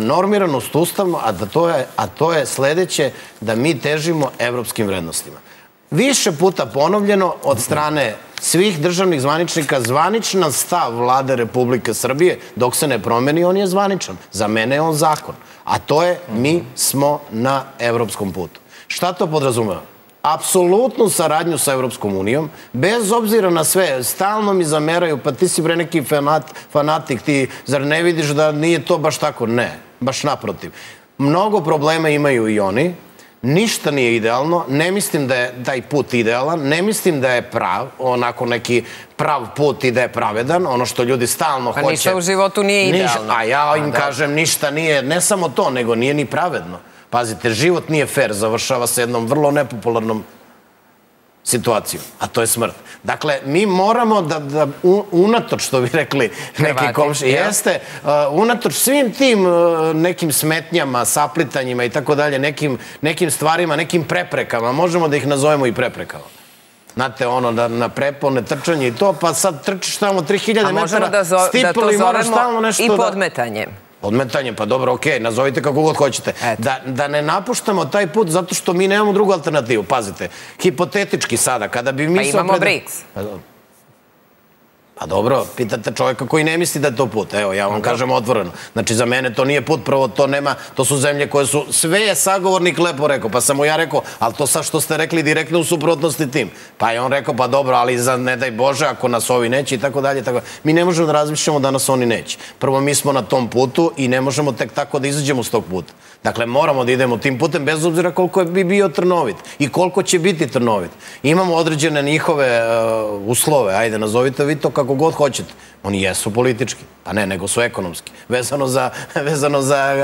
Speaker 2: normiranost ustavno, a, da to je, a to je sledeće da mi težimo evropskim vrednostima. Više puta ponovljeno od strane svih državnih zvaničnika zvanična stav vlade Republike Srbije, dok se ne promeni, on je zvaničan. Za mene je on zakon. A to je, mi smo na evropskom putu. Šta to podrazumeva? apsolutnu saradnju sa Evropskom unijom, bez obzira na sve, stalno mi zameraju, pa ti si bre neki fanat, fanatik, ti zar ne vidiš da nije to baš tako? Ne, baš naprotiv. Mnogo problema imaju i oni, Ništa nije idealno, ne mislim da je taj put idealan, ne mislim da je prav, onako neki prav put i da je pravedan, ono što ljudi stalno
Speaker 1: pa
Speaker 2: hoće.
Speaker 1: Pa ništa u životu nije idealno.
Speaker 2: A ja im da. kažem ništa nije, ne samo to, nego nije ni pravedno. Pazite, život nije fair, završava se jednom vrlo nepopularnom situacijom, a to je smrt. Dakle, mi moramo da, da unatoč, što bi rekli neki komši, jeste, uh, unatoč svim tim uh, nekim smetnjama, saplitanjima i tako dalje, nekim, nekim stvarima, nekim preprekama, možemo da ih nazovemo i preprekama. Znate, ono, da, na prepone, trčanje i to, pa sad trčiš tamo 3000 metara,
Speaker 1: da, zo, da to zovemo i podmetanje. Da...
Speaker 2: Podmetanje, pa dobro, okej, okay, nazovite kako god hoćete. Da, da ne napuštamo taj put zato što mi nemamo drugu alternativu. Pazite, hipotetički sada, kada bi mi...
Speaker 1: Pa imamo opred... BRICS. Pa,
Speaker 2: dobro, pitate čovjeka koji ne misli da je to put. Evo, ja vam kažem otvoreno. Znači, za mene to nije put, prvo to nema, to su zemlje koje su, sve je sagovornik lepo rekao, pa sam mu ja rekao, ali to sad što ste rekli direktno u suprotnosti tim. Pa je on rekao, pa dobro, ali za ne daj Bože, ako nas ovi neće i tako dalje, tako Mi ne možemo da razmišljamo da nas oni neće. Prvo, mi smo na tom putu i ne možemo tek tako da izađemo s tog puta. Dakle, moramo da idemo tim putem, bez obzira koliko bi bio trnovit i koliko će biti trnovit. Imamo određene njihove uh, uslove, ajde, nazovite vi to kako god hoćete. Oni jesu politički, pa ne, nego su ekonomski. Vezano za, vezano za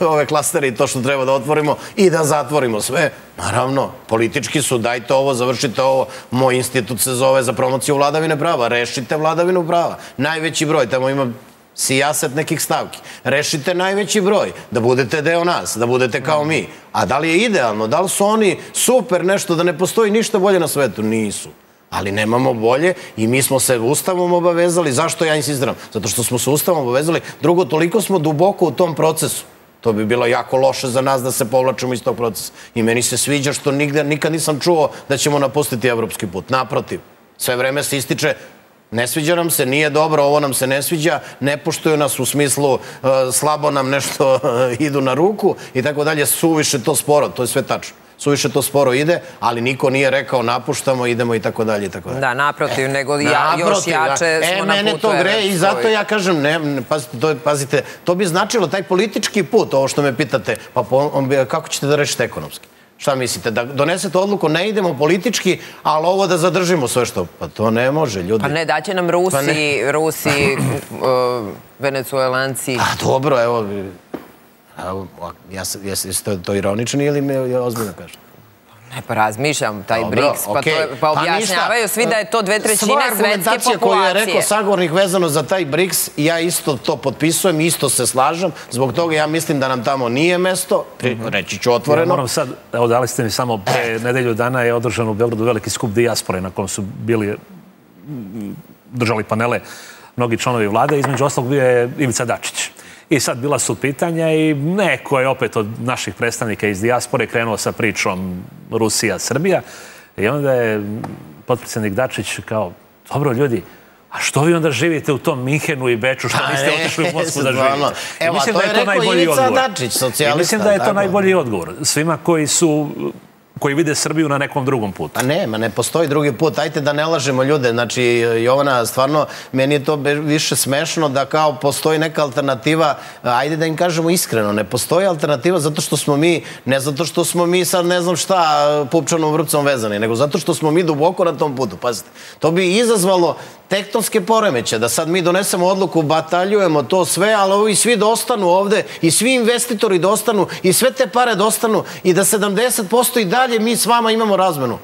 Speaker 2: uh, ove klastere i to što treba da otvorimo i da zatvorimo sve. Naravno, politički su, dajte ovo, završite ovo. Moj institut se zove za promociju vladavine prava. Rešite vladavinu prava. Najveći broj, tamo ima sijaset nekih stavki. Rešite najveći broj, da budete deo nas, da budete kao mi. A da li je idealno? Da li su oni super nešto, da ne postoji ništa bolje na svetu? Nisu. Ali nemamo bolje i mi smo se ustavom obavezali. Zašto ja insistiram? Zato što smo se ustavom obavezali. Drugo, toliko smo duboko u tom procesu. To bi bilo jako loše za nas da se povlačimo iz tog procesa. I meni se sviđa što nigde, nikad nisam čuo da ćemo napustiti evropski put. Naprotiv, sve vreme se ističe Ne sviđa nam se, nije dobro, ovo nam se ne sviđa, ne poštuju nas u smislu uh, slabo nam nešto uh, idu na ruku i tako dalje, suviše to sporo, to je sve tačno suviše to sporo ide, ali niko nije rekao napuštamo, idemo i tako dalje i tako dalje.
Speaker 1: Da, naprotiv, nego ja, još jače da.
Speaker 2: e,
Speaker 1: smo na putu.
Speaker 2: E, mene to gre i zato ja kažem, ne, ne pazite, to, pazite, to bi značilo taj politički put, ovo što me pitate, pa po, on bi, kako ćete da rešite ekonomski? Šta mislite, da donesete odluku, ne idemo politički, ali ovo da zadržimo sve što... Pa to ne može, ljudi.
Speaker 1: Pa ne, daće nam Rusi, pa Rusi, uh, Venecuelanci.
Speaker 2: A dobro, evo, evo ja, jeste to, to ironični ili me ozbiljno kažete?
Speaker 1: Ne, pa razmišljam, taj Dobro, BRICS, pa, okay. to, pa, pa objašnjavaju pa svi da je to dve trećine svetske populacije.
Speaker 2: koju je rekao Sagornik vezano za taj BRICS, ja isto to potpisujem, isto se slažem, zbog toga ja mislim da nam tamo nije mesto, -hmm. reći ću otvoreno. Ja
Speaker 3: moram sad, evo dali ste mi samo pre nedelju dana je održan u Beogradu veliki skup dijaspore na kom su bili držali panele mnogi članovi vlade, između ostalog bio je Ivica Dačić. I sad bila su pitanja i neko je opet od naših predstavnika iz dijaspore krenuo sa pričom Rusija-Srbija. I onda je potpredsjednik Dačić kao, dobro ljudi, a što vi onda živite u tom Minhenu i Beču, što niste otišli u Moskvu da živite?
Speaker 2: Evo, mislim to da je to najbolji odgovor. Dačić, socijalista.
Speaker 3: I mislim da je to najbolji odgovor. Svima koji su koji vide Srbiju na nekom drugom putu.
Speaker 2: Pa ne, ma ne postoji drugi put. Ajte da ne lažemo ljude. Znači, Jovana, stvarno, meni je to više smešno da kao postoji neka alternativa. Ajde da im kažemo iskreno. Ne postoji alternativa zato što smo mi, ne zato što smo mi sad ne znam šta pupčanom vrpcom vezani, nego zato što smo mi duboko na tom putu. Pazite, to bi izazvalo tektonske poremeće, da sad mi donesemo odluku, bataljujemo to sve, ali ovi svi dostanu ovde i svi investitori dostanu i sve te pare dostanu i da 70% i dalje mi s vama imamo razmenu.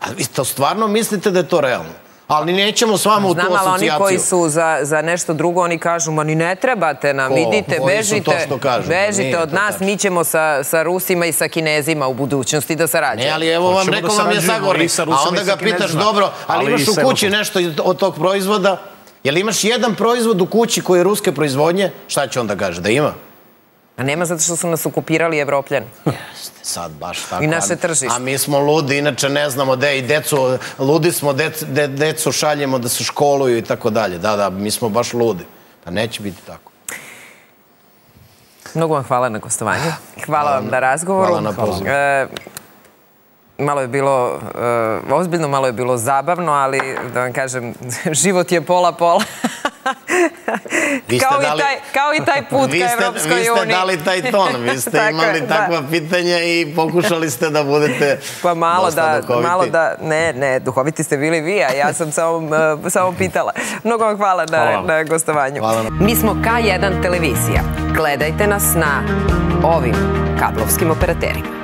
Speaker 2: A vi to stvarno mislite da je to realno? ali nećemo s vama u tu asocijaciju. Znam, ali
Speaker 1: oni koji su za, za nešto drugo, oni kažu, ma ni ne trebate nam, Ko? idite, bežite, bežite od nas, tačno. mi ćemo sa, sa Rusima i sa Kinezima u budućnosti da sarađujemo.
Speaker 2: Ne, ali evo vam, rekao da vam je Zagornik, a onda ga pitaš, dobro, ali, ali imaš u kući nešto od tog proizvoda, jel imaš jedan proizvod u kući koji je ruske proizvodnje, šta će onda kaže, da ima?
Speaker 1: A nema zato što su nas okupirali evropljani.
Speaker 2: Jeste, sad baš tako.
Speaker 1: I naše tržište.
Speaker 2: A mi smo ludi, inače ne znamo gde i decu, ludi smo, dec, de, decu šaljemo da se školuju i tako dalje. Da, da, mi smo baš ludi. Pa neće biti tako.
Speaker 1: Mnogo vam hvala na gostovanju. Hvala, vam na razgovoru.
Speaker 2: Hvala na pozivu. E,
Speaker 1: malo je bilo uh, ozbiljno, malo je bilo zabavno, ali da vam kažem, život je pola-pola. kao, dali, i taj, kao i taj put ka Evropskoj uniji.
Speaker 2: Vi ste dali taj ton, vi ste Tako, imali da. takva pitanja i pokušali ste da budete
Speaker 1: Pa malo da, duhoviti. malo da, ne, ne, duhoviti ste bili vi, a ja sam samo, uh, samo pitala. Mnogo vam hvala na, hvala. na gostovanju. Hvala. Mi smo K1 televizija. Gledajte nas na ovim kablovskim operaterima.